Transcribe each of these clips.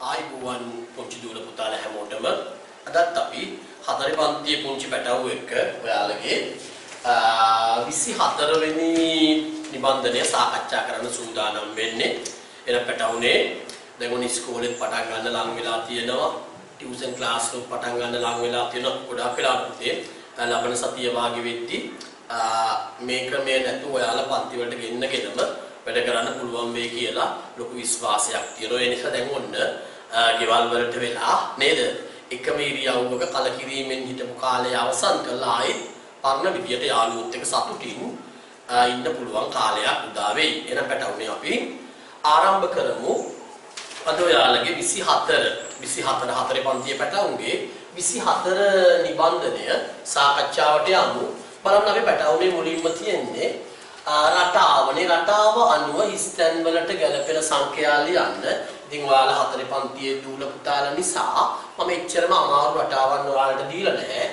ආයිබුවන් පුංචි දූල පුතාලා හැමෝටම අදත් අපි හතරේ පන්තියේ පුංචි පැටවු එක්ක ඔයාලගේ 24 වෙනි නිබන්ධනය සාකච්ඡා කරන්න සූදානම් වෙන්නේ. එන පැටවුනේ දැන් උන් ඉස්කෝලෙත් පටන් ගන්න ලං වෙලා තියෙනවා. ටියුෂන් ක්ලාස් වල පටන් ගන්න ලං වෙලා තියෙනවා. ගොඩාක් වෙලා පුතේ ලබන සතිය වාගේ වෙද්දි මේ ක්‍රමය නැතුව ඔයාලා පන්ති වලට ගෙන්නගෙනම වැඩ කරන්න පුළුවන් වෙයි කියලා ලොකු විශ්වාසයක් තියෙනවා. ඒ නිසා දැන් ඔන්න ගෙවල් වලට වෙලා නේද? එකම ඉරියව්වක කලකිරීමෙන් හිටපු කාලය අවසන් කරලා ආයෙත් පරණ විදියට යාළුවොත් එක්ක සතුටින් ඉන්න පුළුවන් කාලයක් උදා වෙයි. එහෙනම් පැටවුනේ අපි ආරම්භ කරමු. අද ඔයාලගේ 24 24 හතරේ පන්තියේ පැටවුන්ගේ 24 නිබන්ධනය සාකච්ඡාවට යමු. බලන්න අපි පැටවුනේ මුලින්ම තියෙන්නේ රටාවනේ රටාව අනුව ඉස්තැන් වලට ගැලපෙන සංඛ්‍යා ලියන්න. ඉතින් ඔයාලා හතරේ පන්තියේ දූල පුතාලා නිසා මම එච්චරම අමාරු රටාවන් ඔයාලට දීලා නැහැ.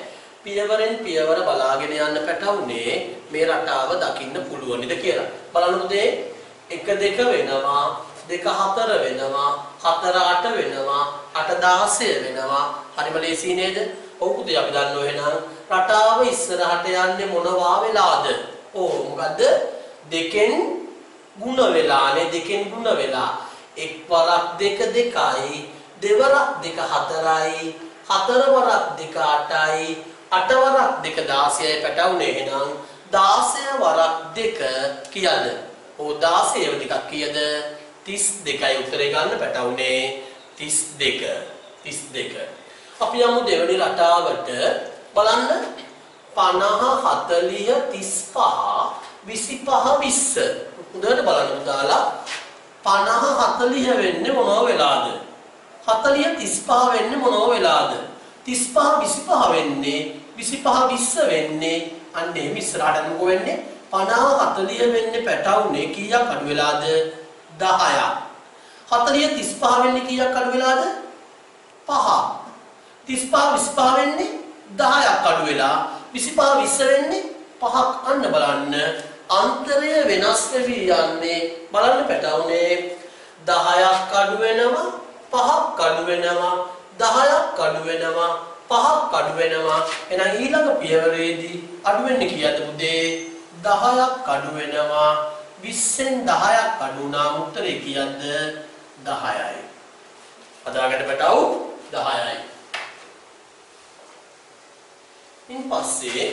පියවරෙන් පියවර බලාගෙන යන්න පැටවුනේ මේ රටාව දකින්න පුළුවන්ද කියලා. බලන්න පුතේ 1 2 වෙනවා, 2 4 වෙනවා, 4 8 වෙනවා, 8 16 වෙනවා. හරිම ලේසි නේද? ඔව් පුතේ අපි දන්නවා එහෙනම් රටාව ඉස්සරහට යන්නේ මොනවා වෙලාද? ඕ මොකද්ද? දෙකෙන් ಗುಣ වෙලානේ දෙකෙන් ಗುಣ වෙලා එක් වරක් දෙක දෙකයි දෙවරක් දෙක හතරයි හතර වරක් දෙක අටයි අට වරක් දෙක 16යි පැටවුනේ එහෙනම් 16 වරක් දෙක කීයද? ඕ 16 ටිකක් කීයද? 32යි උත්තරේ ගන්න පැටවුනේ 32 32 අපි යමු දෙවෙනි රටාවට බලන්න 50 40 35 25 20 හොඳට බලන්න පුතාලා 50 40 වෙන්නේ මොනව වෙලාද? 40 35 වෙන්නේ මොනව වෙලාද? 35 25 වෙන්නේ 25 20 වෙන්නේ. අන්න එහෙම ඉස්සරහට මොකෝ වෙන්නේ? 50 40 වෙන්නේ පැටවුනේ කීයක් අඩු වෙලාද? 10ක් 40 35 වෙන්නේ කීයක් අඩු වෙලාද? 5 35 25 වෙන්නේ 10ක් අඩු වෙලා. 25 20 වෙන්නේ 5ක් අන්න බලන්න. අන්තරය වෙනස් වෙවි යන්නේ බලන්න පැටවුනේ. 10ක් අඩු වෙනවා 5ක් අඩු වෙනවා 10ක් අඩු වෙනවා 5ක් අඩු වෙනවා. එහෙනම් ඊළඟ පියවරේදී අඩු වෙන්නේ කීයද පුතේ 10ක් අඩු වෙනවා 20න් 10ක් අඩු වුණාම උත්තරේ කීයද? 10යි අදාගන්න පැටවු. 10යි ඉන් පස්සේ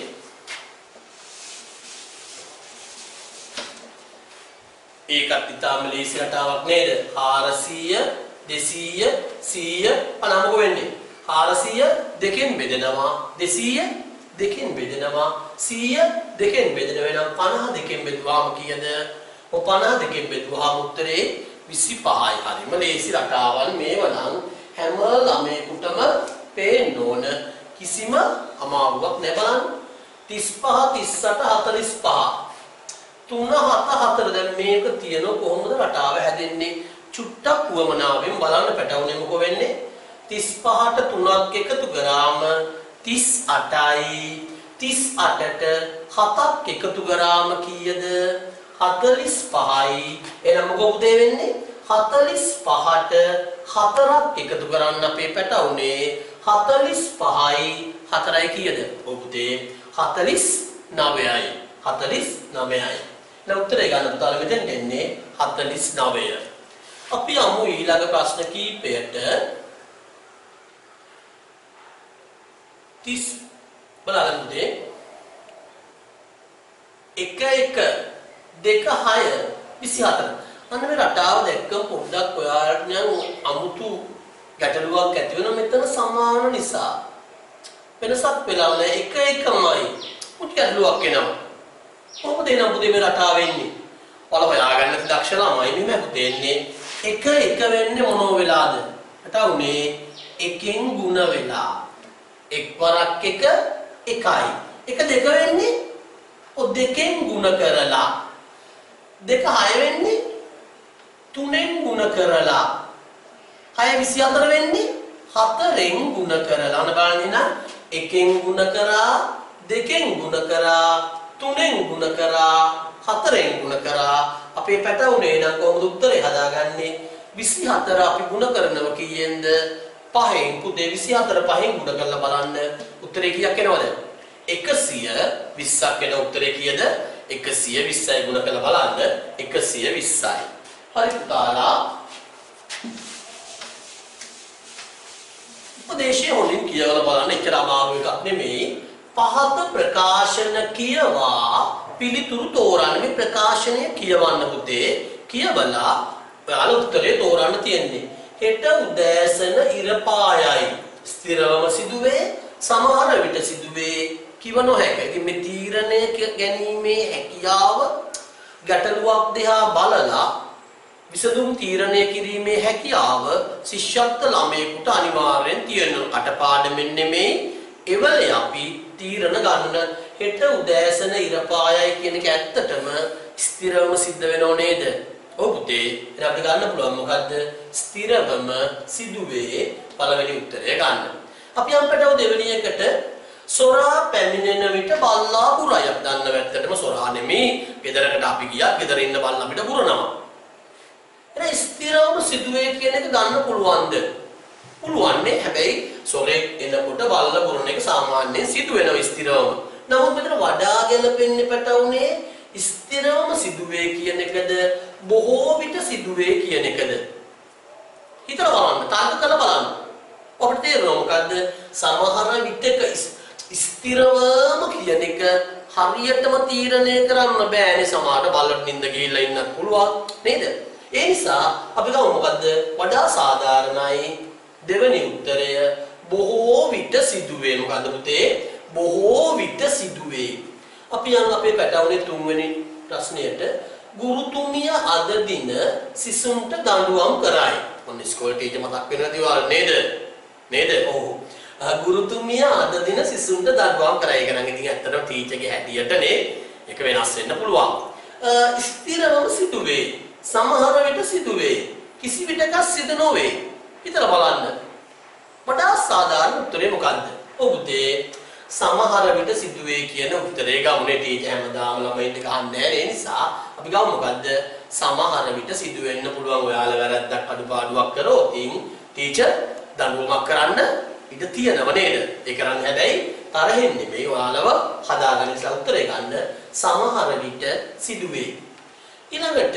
ඒකත් ඉතාම ලේසි රටාවක් නේද 400 200 100 අනමක වෙන්නේ 400 දෙකෙන් බෙදෙනවා 200 දෙකෙන් බෙදෙනවා 100 දෙකෙන් බෙදෙන වෙනම් 50 දෙකෙන් බෙදුවාම කීයද? ඔය 50 දෙකෙන් බෙදුවාම උත්තරේ 25යි. හරිම ලේසි රටාවල් මේවනම් හැම ළමයෙකුටම පේන්න ඕන කිසිම අමාරුවක් නැහැ බලන්න. 35 38 45 3 7 4 දැන් මේක තියෙන කොහොමද රටාව හැදෙන්නේ? චුට්ටක් වමනාවෙන් බලන්න පැටවුනේ මොකෝ වෙන්නේ? 35ට 3ක් එකතු කරාම 38යි 38ට 7ක් එකතු කරාම කීයද? 45යි එහෙනම් මොකෝ උදේ වෙන්නේ? 45ට 4ක් එකතු කරන්න අපේ පැටවුනේ 45යි 4යි කීයද? ඔව් පුතේ 49යි 49යි. දැන් උත්තරය ගන්න පුතාලා මෙතෙන් දෙන්නේ 49. අපි යමු ඊළඟ ප්‍රශ්න කීපයට 30 බලන්න පුතේ 1 1 2 6 24 අන්න මේ රටාව දැක්ක පොඩ්ඩක් ඔයාලට නම් අමුතු ගැටලුවක් ඇති වෙන මෙතන සමාන නිසා වෙනසක් වෙලා නැහැ එක එකමයි මුත් ගැටලුවක් එනවා කොහොමද එනම් පුතේ මේ රටාව වෙන්නේ ඔයාලා හොයාගන්න දක්ෂ ළමයි නෙමෙයි පුතේන්නේ එක එක වෙන්නේ මොනෝ වෙලාද රටාවුනේ එකෙන් ಗುಣ වෙලා එක් වරක් එක එකයි එක දෙක වෙන්නේ ඔ දෙකෙන් ಗುಣ කරලා දෙක හය වෙන්නේ තුනෙන් ಗುಣ කරලා 6 24 වෙන්නේ හතරෙන් ಗುಣ කරලා අන බලන්න නම් එකෙන් ಗುಣ කරා දෙකෙන් ಗುಣ කරා තුනෙන් ಗುಣ කරා හතරෙන් ಗುಣ කරා අපේ පැටවුනේ නම් කොහොමද උත්තරේ හදාගන්නේ 24 අපි ගුණ කරනවා කීයෙන්ද? පහෙන් පුතේ 24 පහෙන් ගුණ කරලා බලන්න උත්තරේ කීයක් එනවද? 120ක් එන උත්තරේ කීයද? 120යි ගුණ කරලා බලන්න 120යි. හරි පුතාලා. උපදේශය හොඳින් කියවලා බලන්න එච්චර අමාරු එකක් නෙමෙයි. පහත ප්‍රකාශන කියවා පිළිතුරු තෝරන්න මේ ප්‍රකාශනය කියවන්න පුතේ කියවලා ඔයාලා උත්තරේ තෝරන්න තියෙන්නේ හෙට උදෑසන ඉර පායයි ස්ථිරවම සිදුවේ සමහර විට සිදුවේ කිව නොහැක. ඉතින් මේ තීරණය ගැනීමේ හැකියාව ගැටලුවක් දිහා බලලා විසඳුම් තීරණය කිරීමේ හැකියාව ශිෂ්‍යත්ව ළමයෙකුට අනිවාර්යෙන් තියෙන අටපාඩමෙන් නෙමෙයි එවලේ අපි තීරණ ගන්න හෙට උදෑසන ඉර පායයි කියන එක ඇත්තටම ස්ථිරවම සිද්ධ වෙනව නේද? ඔව් පුතේ. එහෙනම් අපිට ගන්න පුළුවන් මොකද්ද? ස්ථිරවම සිදුවේ පළවෙනි උත්තරය ගන්න. අපි අම්පටව දෙවෙනි එකට සොරා පැමිණෙන විට බල්ලා පුරයි. අපි දන්නව ඇත්තටම සොරා නෙමේ. ගෙදරකට අපි ගියා. ගෙදර ඉන්න බල්ලා අපිට පුරනවා. එහෙනම් ස්ථිරවම සිදුවේ කියන එක ගන්න පුළුවන්ද? පුළුවන්නේ. හැබැයි සොරෙක් එනකොට බල්ලා පුරන එක සාමාන්‍යයෙන් සිදු වෙනවා ස්ථිරවම. නමුත් මෙතන වඩා ගැලපෙන්නේ පැටවුනේ ස්ථිරවම සිදුවේ කියන එකද? බොහෝ විට සිදුවේ කියන එකද? හිතලා බලන්න. තර්ක කරලා බලන්න. අපිට තේරෙනවා මොකද්ද? සමහර විටක ස්ථිරවම කියන එක හරියටම තීරණය කරන්න බෑනේ සමහරට. බලට නිින්ද ගිහිල්ලා ඉන්නත් පුළුවන්. නේද? ඒ නිසා අපි ගමු මොකද්ද වඩා සාධාරණයි දෙවෙනි උත්තරය බොහෝ විට සිදුවේ මොකද්ද පුතේ බොහෝ විට සිදුවේ අපි යන් අපේ පැටවුනේ තුන්වෙනි ප්‍රශ්නයට ගුරුතුමිය අද දින සිසුන්ට දඬුවම් කරයි. මොන ඉස්කෝලේ ටීචර් මතක් වෙනවද ඒවා නේද? නේද? ඔව්. ගුරුතුමිය අද දින සිසුන්ට දඬුවම් කරයි. ඒක නම් ඉතින් ඇත්තටම ටීචර්ගේ හැටියටනේ ඒක වෙනස් වෙන්න පුළුවන්. ස්ථිරවම සිදුවේ. සමහර විට සිදුවේ. කිසි විටක සිදු නොවේ. හිතලා බලන්න. වඩා සාධාරණ උත්තරේ මොකද්ද? ඔව් පුතේ සමහර විට සිදුවේ කියන උත්තරේ ගමුනේ ටීචර් හැමදාම ළමයින්ට ගහන්නේ නැහැ ඒ නිසා අපි ගමු මොකද්ද සමහර විට සිදු වෙන්න පුළුවන් ඔයාලා වැරද්දක් අඩුපාඩුවක් කරොත් ඉන් ටීචර් දඬුවමක් කරන්න ඉඩ තියෙනව නේද ඒ කරන්නේ හැබැයි තරහෙන් නෙමෙයි ඔයාලව හදාගන්න ඉස්සලා උත්තරේ ගන්න සමහර විට සිදුවේ ඊළඟට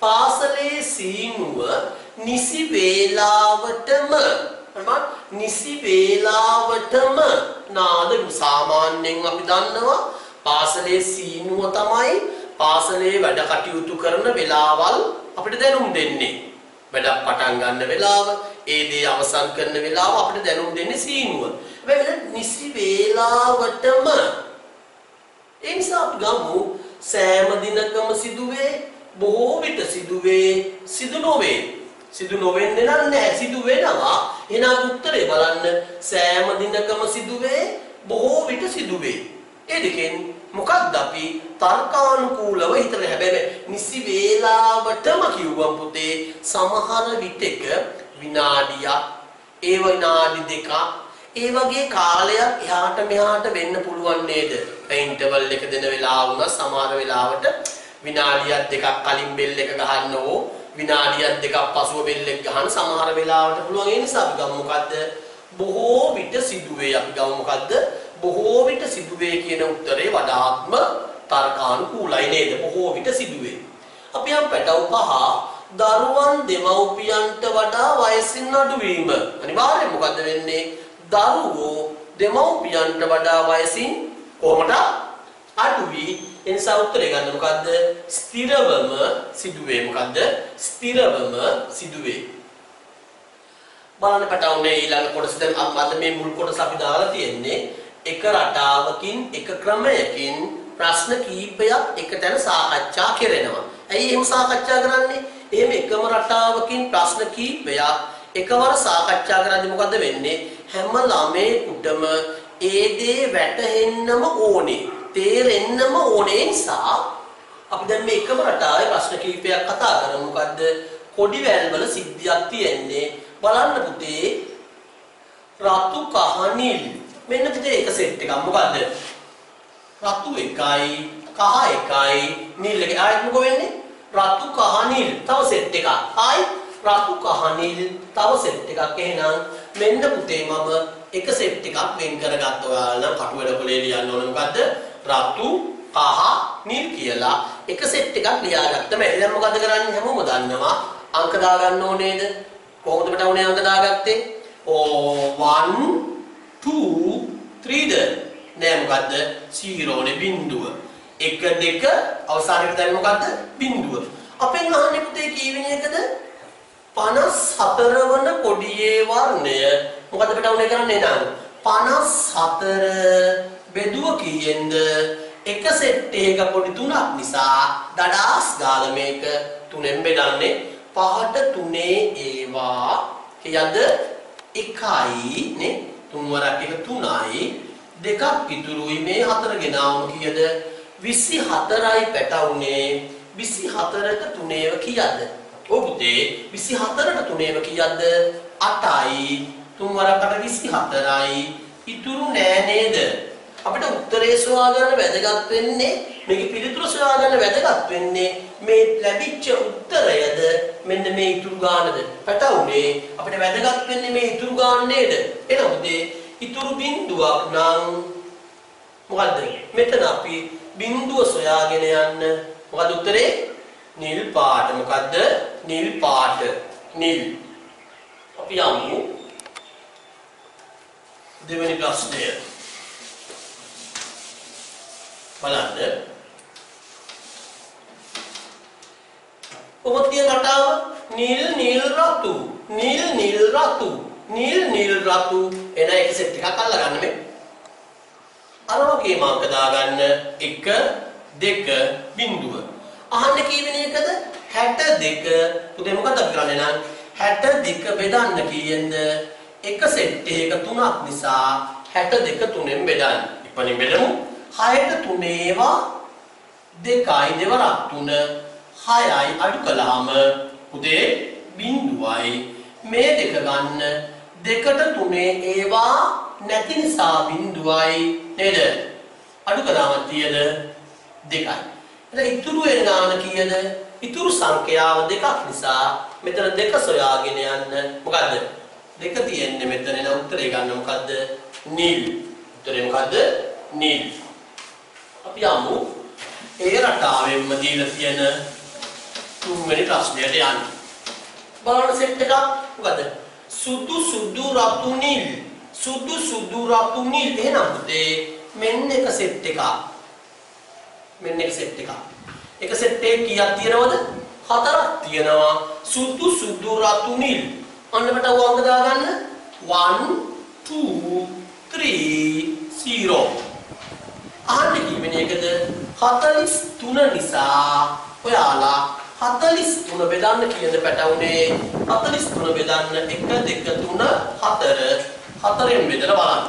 පාසලේ සීනුව නිසි වේලාවටම. නිසි වේලාවටම නාද සාමාන්‍යයෙන් අපි දන්නවා. පාසලේ සීනුව තමයි පාසලේ වැඩ කටයුතු කරන වෙලාවල් අපිට දැනුම් දෙන්නේ. වැඩක් පටන් ගන්න වෙලාව, ඒ දේ අවසන් කරන වෙලාව අපිට දැනුම් දෙන්නේ සීනුව. හැබැයි නිසි වේලාවටම. ඒ නිසා අපි ගමු. සෑම දිනකම සිදුවේ බොහෝ විට සිදුවේ සිදු නොවේ. සිදු නොවෙන්නේ නැහැ සිදු වෙනවා. එහෙනම් උත්තරේ බලන්න. සෑම දිනකම සිදුවේ බොහෝ විට සිදුවේ. ඒ දෙකෙන් මොකක්ද අපි තර්කානුකූලව හිතලා හැබැයි නිසි වේලාවටම කිව්වම් පුතේ සමහර විටක විනාඩියක් ඒ විනාඩි දෙකක් ඒ වගේ කාලයක් එහාට මෙහාට වෙන්න පුළුවන් නේද? ඉන්ටර්වල් එක දෙන වෙලාව වුණා සමහර වෙලාවට විනාඩියක් දෙකක් කලින් බෙල් එක ගහන්න ඕ විනාඩියක් දෙකක් පසුව බෙල් එක ගහන සමහර වෙලාවට පුළුවන් ඒ නිසා අපි ගමු මොකද්ද? බොහෝ විට සිදුවේ අපි ගමු මොකද්ද? බොහෝ විට සිදුවේ කියන උත්තරේ වඩාත්ම තර්කානුකූලයි නේද? බොහෝ විට සිදුවේ. අපි යම් පැටව පහ දරුවන් දෙමව්පියන්ට වඩා වයසින් අඩු වීම. අනිවාර්යයෙන් මොකද්ද වෙන්නේ? දරුවෝ දෙමව්පියන්ට වඩා වයසින් කොහොමද අඩු වී එනිසා උත්තරේ ගන්න මොකද්ද? ස්ථිරවම සිදුවේ මොකද්ද? ස්ථිරවම සිදුවේ. බලන්න පැටවුනේ ඊළඟ කොටස දැන් අද මේ මුල් කොටස අපි දාලා තියෙන්නේ එක රටාවකින් එක ක්‍රමයකින් ප්‍රශ්න කීපයක් එක තැන සාකච්ඡා කරනවා. ඇයි එහෙම සාකච්ඡා කරන්නේ? එහෙම එකම රටාවකින් ප්‍රශ්න කීපයක් එකවර සාකච්ඡා කරද්දී මොකද වෙන්නේ? හැම ළමයෙකුටම ඒ දේ වැටහෙන්නම ඕනේ. තේරෙන්නම ඕනේ නිසා අපි දැන් මේ එකම රටාවේ ප්‍රශ්න කීපයක් කතා කරමු. මොකද්ද? කොඩි වැල්වල සිද්ධියක් තියෙන්නේ. බලන්න පුතේ රතු කහ නිල් මෙන්න පුතේ එක සෙට් එකක් මොකද්ද? රතු එකයි කහ එකයි නිල් එකයි ආයෙත් මොකෝ වෙන්නේ? රතු කහ නිල් තව සෙට් එකක්. ආයි රතු කහ නිල් තව සෙට් එකක් එහෙනම් මෙන්න පුතේ මම එක සෙට් එකක් වෙන් කරගත්ත ඔයාලා නම් කටුවල පොලේ ලියන්න ඕන මොකද්ද රතු කහ නිල් කියලා. එක සෙට් එකක් ලියාගත්තම එහෙනම් මොකද කරන්නේ? හැමෝම දන්නවා. අංක දාගන්න ඕනේද? කොහොමද මට උනේ අංක දාගත්තේ? ඕ 1 2 3ද නෑ මොකද්ද? 0 නේ බිඳුව. 1 2 අවසානයේ දැන් මොකද්ද? බිඳුව. අපෙන් අහන්නේ පුතේ කීවෙනි එකද? 54 වන කොඩියේ වර්ණය මොකද අපිට උනේ කරන්නේ? නං 54 බෙදුව කීයෙන්ද? එක සෙට් එකක පොඩි තුනක් නිසා දඩාස් ගාලා මේක තුනෙන් බෙදන්නේ පහට තුනේ ඒවා. කියද? එකයි නේ තුන් වරක් එක තුනයි. දෙකක් ඉතුරුයි. මේ හතර ගෙනාවම කීයද? 24යි පැටවුනේ. 24ට තුනේව කීයද? ඔව් පුතේ. 24ට තුනේව කීයද? 8යි තුන් වරකට 24යි ඉතුරු නෑ නේද? අපිට උත්තරේ සොයා ගන්න වැදගත් වෙන්නේ මේකේ පිළිතුරු සොයා ගන්න වැදගත් වෙන්නේ මේ ලැබිච්ච උත්තරයද? මෙන්න මේ ඉතුරු ගානද පැටවුනේ. අපිට වැදගත් වෙන්නේ මේ ඉතුරු ගාන නේද එනමුද ඉතුරු බිඳුවක් නම් මොකද්ද? මෙතන අපි බිඳුව සොයාගෙන යන්න. මොකද උත්තරේ? නිල් පාට. මොකද්ද? නිල් පාට. නිල්. අපි යමු. දෙවෙනි ප්‍රශ්නය. බලන්න. ඔබ තියෙන රටාව නිල් නිල් රතු නිල් නිල් රතු නිල් නිල් රතු එන එක සෙට් එකක් අල්ලගන්න මේ. අර වගේ මාක දාගන්න 1 2 බිඳුව. අහන්න කීවෙන එකද? 62 පුතේ මොකද අපි කරන්නේ නම්? 62 බෙදන්න කීයෙන්ද? එක සෙට් එකක තුනක් නිසා 62 තුනෙන් බෙදන්න. ඉපණි බෙදමු. 6ට තුනේවා දෙකයි දෙවරක් තුන 6යි අඩු කළාම උදේ බිඳුවයි මේ දෙක ගන්න දෙකට තුනේ ඒවා නැති නිසා බිඳුවයි නේද? අඩු කළාම තියෙන දෙකයි. එතන ඉතුරු වෙන ගාන කීයද? ඉතුරු සංඛ්‍යාව දෙකක් නිසා මෙතන දෙක සොයාගෙන යන්න මොකද්ද? දෙක තියෙන්නේ මෙතන. එන උත්තරේ ගන්න මොකද්ද? නිල්. උත්තරේ මොකද්ද? නිල්. අපි යමු ඒ රටාවෙන්ම දීලා තියෙන තුන්වෙනි ප්‍රශ්නයට යන්න. බලන්න සෙට් එකක් මොකද? සුදු සුදු රතු නිල් සුදු සුදු රතු නිල් එහෙනම් පුතේ මෙන්න එක සෙට් එකක්. මෙන්න එක සෙට් එකක්. එක සෙට් එක කීයක් තියෙනවද? හතරක් තියෙනවා. සුදු සුදු රතු නිල්. අන්න මට වංග දාගන්න 1 2 3 0 අහන්න කීවෙන එකද? 43 නිසා. ඔයාලා 43 බෙදන්න කියද පැටවුනේ? 43 බෙදන්න 1 2 3 4 හතරෙන් බෙදලා බලන්න.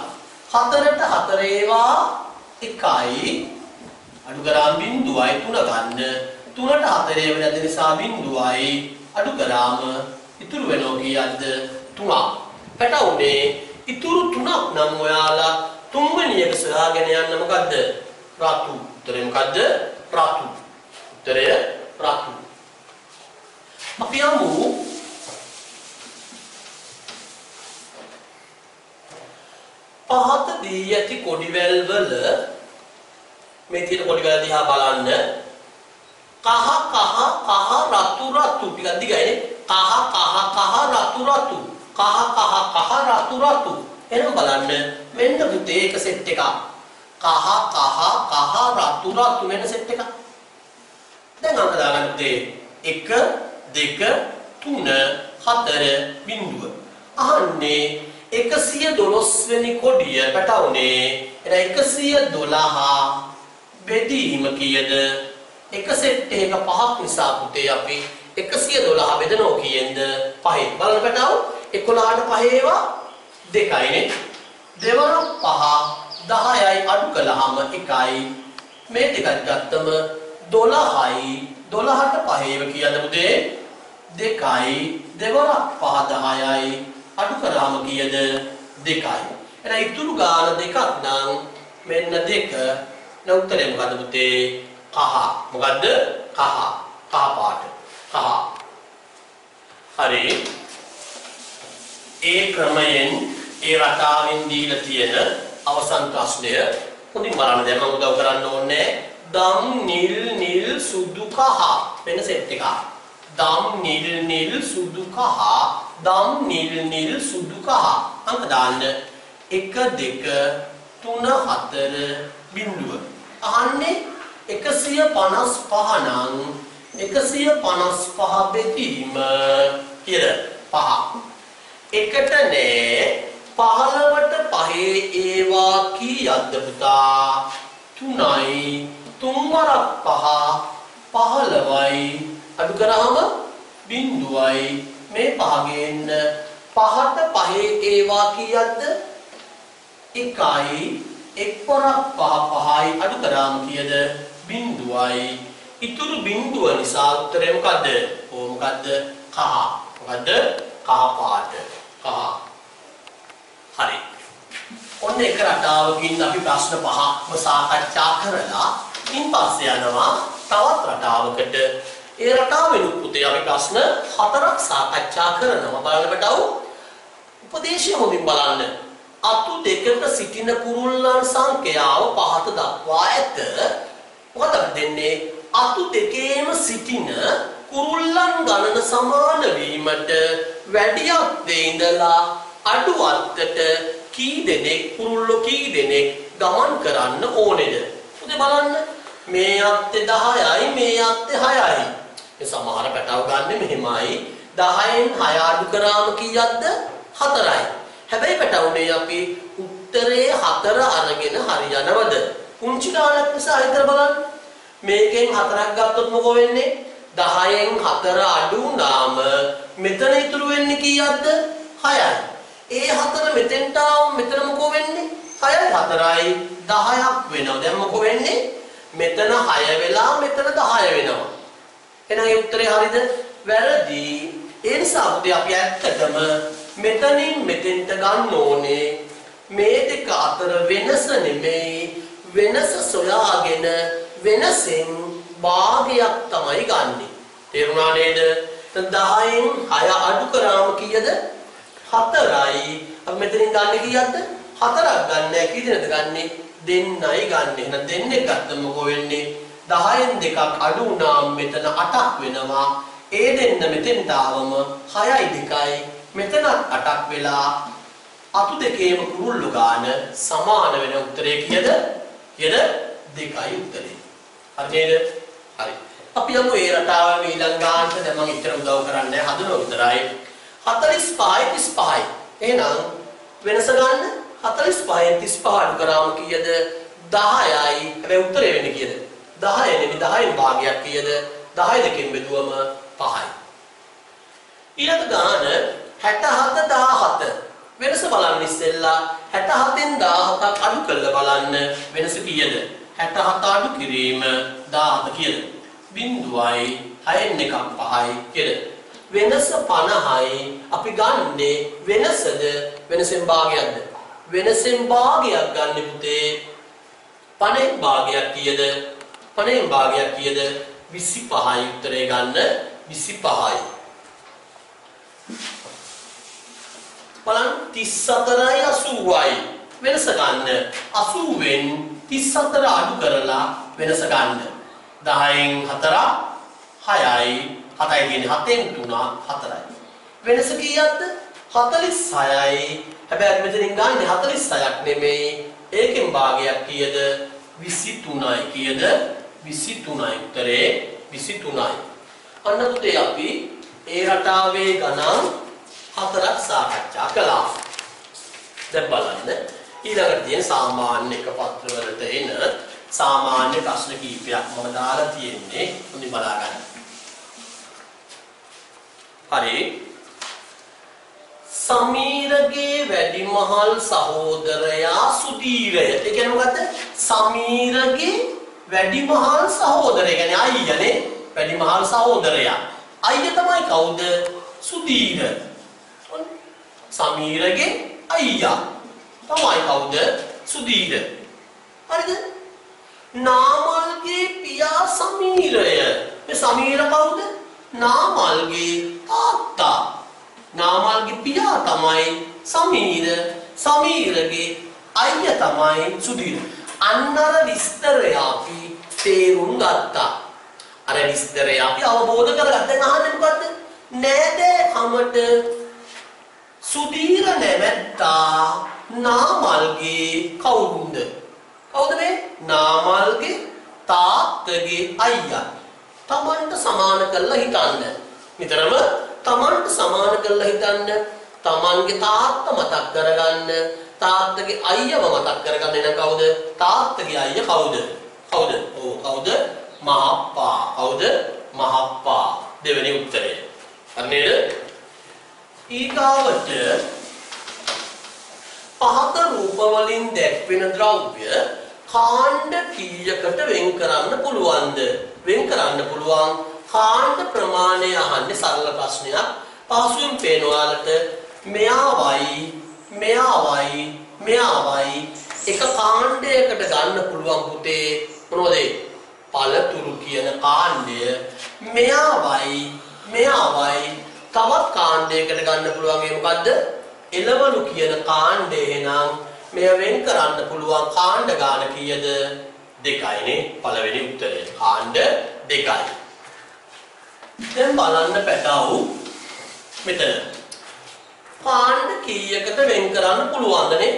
හතරට හතර ඒවා එකයි. අඩු කරාම බිඳුවයි 3 ගන්න. තුනට හතරේ වෙනද නිසා බිඳුවයි අඩු කරාම ඉතුරු වෙනෝ කීයක්ද? 3ක් පැටවුනේ ඉතුරු තුනක් නම් ඔයාලා තුන්වෙනි එක සොයාගෙන යන්න මොකද්ද? රතු. උත්තරේ මොකද්ද? රතු. උත්තරය රතු. අපි යමු පහත දී ඇති කොඩිවැල් වල මේ තියෙන කොඩිවැල් දිහා බලන්න කහ කහ කහ රතු රතු ටිකක් දිගයිනේ කහ කහ කහ රතු රතු කහ කහ කහ රතු රතු එහෙනම් බලන්න මෙන්න පුතේ එක සෙට් එකක්. කහ කහ කහ රතු රතු වෙන සෙට් එකක්. දැන් අංක දාගන්න පුතේ 1 2 3 4 බිඳුව. අහන්නේ 112 වෙනි කොඩිය පැටවුනේ එන 112 බෙදීම කීයද? එක සෙට් එකක පහක් නිසා පුතේ අපි 112 බෙදනෝ කියෙන්ද පහේ බලන්න පැටව 11ට පහේවා දෙකයිනේ දෙවරක් පහ 10යි අඩු කළාම එකයි. මේ දෙකත් ගත්තම 12යි 12ට පහේව කියන්න පුතේ. දෙකයි දෙවරක් පහ 10යි අඩු කරාම කීයද? දෙකයි. එහෙනම් ඉතුරු ගාන දෙකක් නම් මෙන්න දෙක. නේ උත්තරේ මොකද්ද පුතේ? කහ. මොකද්ද? කහ. කහ පාට. කහ. හරි. ඒ ක්‍රමයෙන් ඒ රටාවෙන් දීලා තියෙන අවසන් ප්‍රශ්නය. හොඳින් බලන්න. දැන් මම උදව් කරන්න ඕනේ දම් නිල් නිල් සුදු කහ වෙන සෙට් එකක්. දම් නිල් නිල් සුදු කහ. දම් නිල් නිල් සුදු කහ. අංක දාන්න. 1 2 3 4 බිඳුව. අහන්නේ 155 නම් 155 බෙදීම. කියලා. පහ. එකට නෑ 15ට පහේ ඒවා කීයක්ද පුතා? 3යි 3 වරක් 5 15යි අඩු කරාම බිඳුවයි මේ පහගෙන් පහට පහේ ඒවා කීයක්ද? 1යි එක් වරක් 5 5යි අඩු කරාම කීයද? බිඳුවයි ඉතුරු බිඳුව නිසා උත්තරේ මොකද්ද? ඕ මොකද්ද? කහ. මොකද්ද? කහ පාට. කහ. හරි. ඔන්න එක රටාවකින් අපි ප්‍රශ්න පහක්ම සාකච්ඡා කරලා ඉන් පස්සේ යනවා තවත් රටාවකට. ඒ රටාවෙනුත් පුතේ අපි ප්‍රශ්න හතරක් සාකච්ඡා කරනවා. බලන්න බටව. උපදේශය හොඳින් බලන්න. අතු දෙකක සිටින කුරුල්ලන් සංඛ්‍යාව පහත දක්වා ඇත. මොකද දෙන්නේ අතු දෙකේම සිටින කුරුල්ලන් ගණන සමාන වීමට වැඩි අත්තේ ඉඳලා අඩු අත්තට කී දෙනෙක් කුරුල්ලෝ කී දෙනෙක් ගමන් කරන්න ඕනේද? උදේ බලන්න මේ අත්තේ 10යි මේ අත්තේ 6යි. ඒ සමහර පැටව ගන්න මෙහෙමයි 10න් 6 අඩු කරාම කීයක්ද? 4යි. හැබැයි පැටවුනේ අපි උත්තරේ 4 අරගෙන හරියනවද? පුංචි ගානක් නිසා හිතලා බලන්න. මේකෙන් 4ක් ගත්තොත් මොකෝ වෙන්නේ? 10න් 4 අඩු වුණාම මෙතන ඉතුරු වෙන්නේ කීයක්ද? 6යි. ඒ 4 මෙතෙන්ට ආවම මෙතන මොකෝ වෙන්නේ? 6යි 4යි 10ක් වෙනවා. දැන් මොකෝ වෙන්නේ? මෙතන 6 වෙලා මෙතන 10 වෙනවා. එහෙනම් ඒ උත්තරේ හරියද? වැරදි. ඒ නිසා පුතේ අපි ඇත්තටම මෙතනින් මෙතෙන්ට ගන්න ඕනේ මේ දෙක අතර වෙනස නෙමෙයි වෙනස සොයාගෙන වෙනසෙන් භාගයක් තමයි ගන්නෙ. තේරුණා නේද? 10න් 6 අඩු කරාම කීයද? 4යි. අපි මෙතනින් ගන්න කීයක්ද? 4ක් ගන්න. කී දෙනෙක්ද ගන්නෙ? දෙන්නයි ගන්න. එහෙනම් දෙන්නෙක් ගත්තම මොකෝ වෙන්නේ? 10න් දෙකක් අඩු වුණාම මෙතන 8ක් වෙනවා. ඒ දෙන්න මෙතෙන්ට ආවම 6යි 2යි මෙතනත් 8ක් වෙලා අතු දෙකේම කුරුල්ලු ගාන සමාන වෙන උත්තරේ කීයද? කීයද? 2යි උත්තරේ. හරි නේද? හරි. අපි යමු ඒ රටාව ඊළඟ ගානට දැන් මම ඉතර උදව් කරන්නේ හදන විතරයි. 45යි 35යි. එහෙනම් වෙනස ගන්න 45න් 35 අඩු කරාම කීයද? 10යි. හැබැයි උත්තරේ වෙන්නේ කීයද? 10 නෙමෙයි 10න් භාගයක් කීයද? 10 දෙකෙන් බෙදුවම 5යි. ඊළඟ ගාන 67 17. වෙනස බලන්න ඉස්සෙල්ලා 67න් 17ක් අඩු කරලා බලන්න වෙනස කීයද? 67 අඩු කිරීම 17 කියලා. බිඳුවයි 6න් එකක් 5යි කියලා. වෙනස 50යි අපි ගන්නේ වෙනසද වෙනසෙන් භාගයක්ද? වෙනසෙන් භාගයක් ගන්න පුතේ 50න් භාගයක් කීයද? 50න් භාගයක් කීයද? 25යි උත්තරේ ගන්න 25යි. බලන්න 34යි 80යි වෙනස ගන්න 80ෙන් 34 අඩු කරලා වෙනස ගන්න 10න් 4 6යි 7යි කියන්නේ 7න් 3 4යි වෙනස කීයක්ද? 46යි හැබැයි මෙතනින් ගන්නේ 46ක් නෙමෙයි. ඒකෙන් භාගයක් කීයද? 23යි කීයද? 23යි උත්තරේ 23යි අන්න පුතේ අපි ඒ රටාවේ ගණන් හතරක් සාකච්ඡා කළා. දැන් බලන්න. ඊළඟට තියෙන සාමාන්‍ය එක පත්‍රවලට එන සාමාන්‍ය ප්‍රශ්න කීපයක් මම දාලා තියෙන්නේ. හොඳින් බලා ගන්න. හරි. සමීරගේ වැඩිමහල් සහෝදරයා සුදීරය. ඒ කියන්නේ මොකද්ද? සමීරගේ වැඩිමහල් සහෝදරය. කියන්නේ අයියානේ වැඩිමහල් සහෝදරයා. අයියා තමයි කවුද? සුදීර. සමීරගේ අයියා තමයි කවුද? සුදීර. හරිද? නාමල්ගේ පියා සමීරය. මේ සමීර කවුද? නාමල්ගේ තාත්තා. නාමල්ගේ පියා තමයි සමීර. සමීරගේ අයියා තමයි සුධීර. අන්නර විස්තරය අපි තේරුම් ගත්තා. අර විස්තරය අපි අවබෝධ කරගත්තා. දැන් අහන්නේ මොකද්ද? නෑදෑකමට සුධීර නැමැත්තා නාමල්ගේ කවුරුන්ද? කවුද මේ? නාමල්ගේ තාත්තගේ අයියා. තමන්ට සමාන කරලා හිතන්න. නිතරම තමන්ට සමාන කරලා හිතන්න. තමන්ගේ තාත්තා මතක් කරගන්න. තාත්තගේ අයියව මතක් කරගන්න එන කවුද? තාත්තගේ අයියා කවුද? කවුද? ඔව් කවුද? මහප්පා. කවුද? මහප්පා. දෙවෙනි උත්තරය. හරිනේද? ඊගාවට පහත රූප වලින් දැක්වෙන ද්‍රව්‍ය කාණ්ඩ කීයකට වෙන් කරන්න පුළුවන්ද? වෙන් කරන්න පුළුවන් කාණ්ඩ ප්‍රමාණය අහන්නේ සරල ප්‍රශ්නයක්. පහසුවෙන් පේනවාලට මෙයාවයි මෙයාවයි මෙයාවයි එක කාණ්ඩයකට ගන්න පුළුවන් පුතේ මොනවද? පළතුරු කියන කාණ්ඩය මෙයාවයි මෙයාවයි තවත් කාණ්ඩයකට ගන්න පුළුවන් ඒ මොකද්ද? එළවලු කියන කාණ්ඩය එහෙනම් මෙය වෙන් කරන්න පුළුවන් කාණ්ඩ ගාන කීයද? දෙකයිනේ පළවෙනි උත්තරය. කාණ්ඩ දෙකයි. දැන් බලන්න පැටවු මෙතන. කාණ්ඩ කීයකට වෙන් කරන්න පුළුවන්දනේ?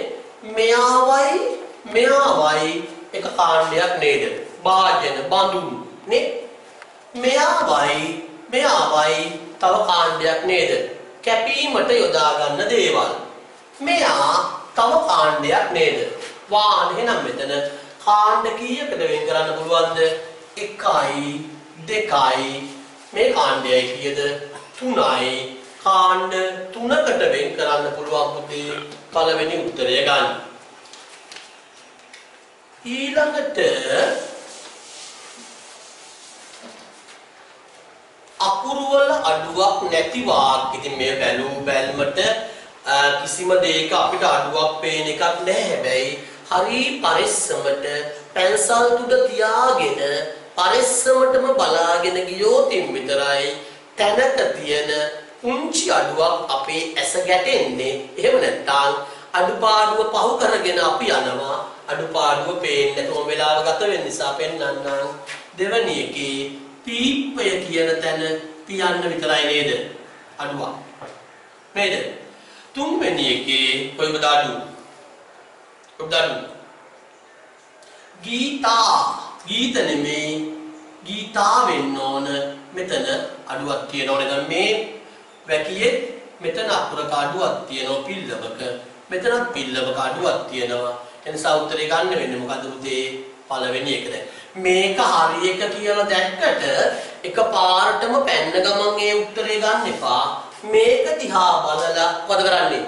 මෙයාවයි මෙයාවයි එක කාණ්ඩයක් නේද? වාජන බඳුන් නේ? මෙයාවයි මෙයාවයි තව කාණ්ඩයක් නේද? කැපීමට යොදා ගන්න දේවල්. මෙයා තව කාණ්ඩයක් නේද? වාහන එහෙනම් මෙතන කාණ්ඩ කීයකට වෙන් කරන්න පුළුවන්ද? 1යි 2යි මේ කාණ්ඩයයි කීයද? 3යි කාණ්ඩ 3කට වෙන් කරන්න පුළුවන් පුතේ පළවෙනි උත්තරය ගන්න. ඊළඟට අකුරු වල අඩුවක් නැති වාක්. ඉතින් මේ බැලූ බැල්මට කිසිම දෙයක අපිට අඩුවක් පේන එකක් නැහැ. හැබැයි හරි පරිස්සමට පැන්සල් තුඩ තියාගෙන පරිස්සමටම බලාගෙන ගියොතින් විතරයි තැනක තියෙන පුංචි අඩුවක් අපේ ඇස ගැටෙන්නේ. එහෙම නැත්නම් අඩුපාඩුව පහු කරගෙන අපි යනවා. අඩුපාඩුව පේන්නේ නැතුව වෙලාව ගත වෙන නිසා පෙන්වන්නම්. දෙවැනි එකේ පීප්පය කියන තැන පියන්න විතරයි නේද? අඩුවක්. නේද? තුන්වෙනි එකේ කොයිමද අඩු? කොයිමද අඩු? ගීතා ගීත නෙමේ ගීතා වෙන්න ඕන මෙතන අඩුවක් තියෙනවනේ දැන් මේ වැකියේ මෙතන අකුරක අඩුවක් තියෙනවා පිල්ලවක මෙතනත් පිල්ලවක අඩුවක් තියෙනවා එනිසා උත්තරේ ගන්න වෙන්නේ මොකද්ද පුතේ පළවෙනි එක දැන් මේක හරි එක කියලා දැක්කට එක පාරටම පැන්න ගමන් ඒ උත්තරේ ගන්න එපා. මේක දිහා බලලා මොකද කරන්නේ?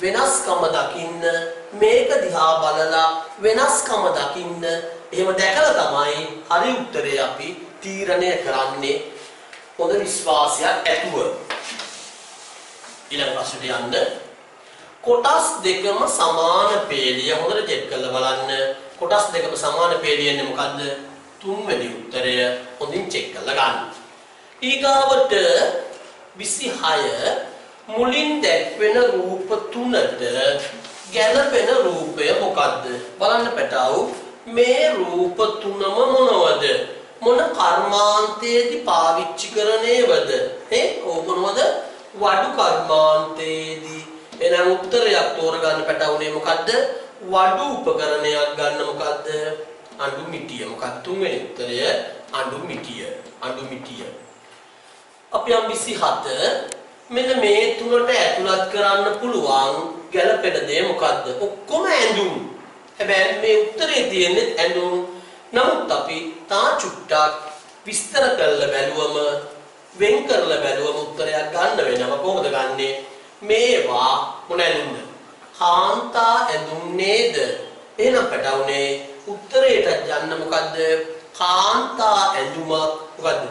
වෙනස්කම දකින්න මේක දිහා බලලා වෙනස්කම දකින්න. එහෙම දැකලා තමයි හරි උත්තරේ අපි තීරණය කරන්නේ. හොඳ විශ්වාසයක් ඇතුව. ඊළඟ ප්‍රශ්නට යන්න. කොටස් දෙකම සමාන පේළිය හොඳට චෙක් කරලා බලන්න. කොටස් දෙකම සමාන පේළියන්නේ මොකද්ද? තුන්වෙනි උත්තරය හොඳින් චෙක් කරලා ගන්න. ඊගාවට 26 මුලින් දැක්වෙන රූප තුනට ගැළපෙන රූපය මොකද්ද? බලන්න පැටවු මේ රූප තුනම මොනවද? මොන කර්මාන්තයේදී පාවිච්චි කරන්නේවද? ඒ ඕක මොනවද? වඩු කර්මාන්තයේදී එහෙනම් උත්තරයක් තෝරගන්න පැටවුනේ මොකද්ද? වඩු උපකරණයක් ගන්න මොකද්ද? අඬු මිටිය. මොකක්ද තුන්වෙනි උත්තරය? අඬු මිටිය. අඬු මිටිය. අපි යම් 27 මෙන්න මේ තුනට ඇතුළත් කරන්න පුළුවන් ගැළපෙන දේ මොකද්ද? ඔක්කොම ඇඳුම්. හැබැයි මේ උත්තරේ තියෙන්නේ ඇඳුම්. නමුත් අපි තා චුට්ටක් විස්තර කරලා බැලුවම වෙන් කරලා බැලුවම උත්තරයක් ගන්න වෙනවා. කොහොමද ගන්නෙ? මේවා මොන ඇඳුම්ද? කාන්තා ඇඳුම් නේද? එහෙනම් පැටවුනේ උත්තරයට යන්න මොකද්ද? කාන්තා ඇඳුමක් මොකද්ද?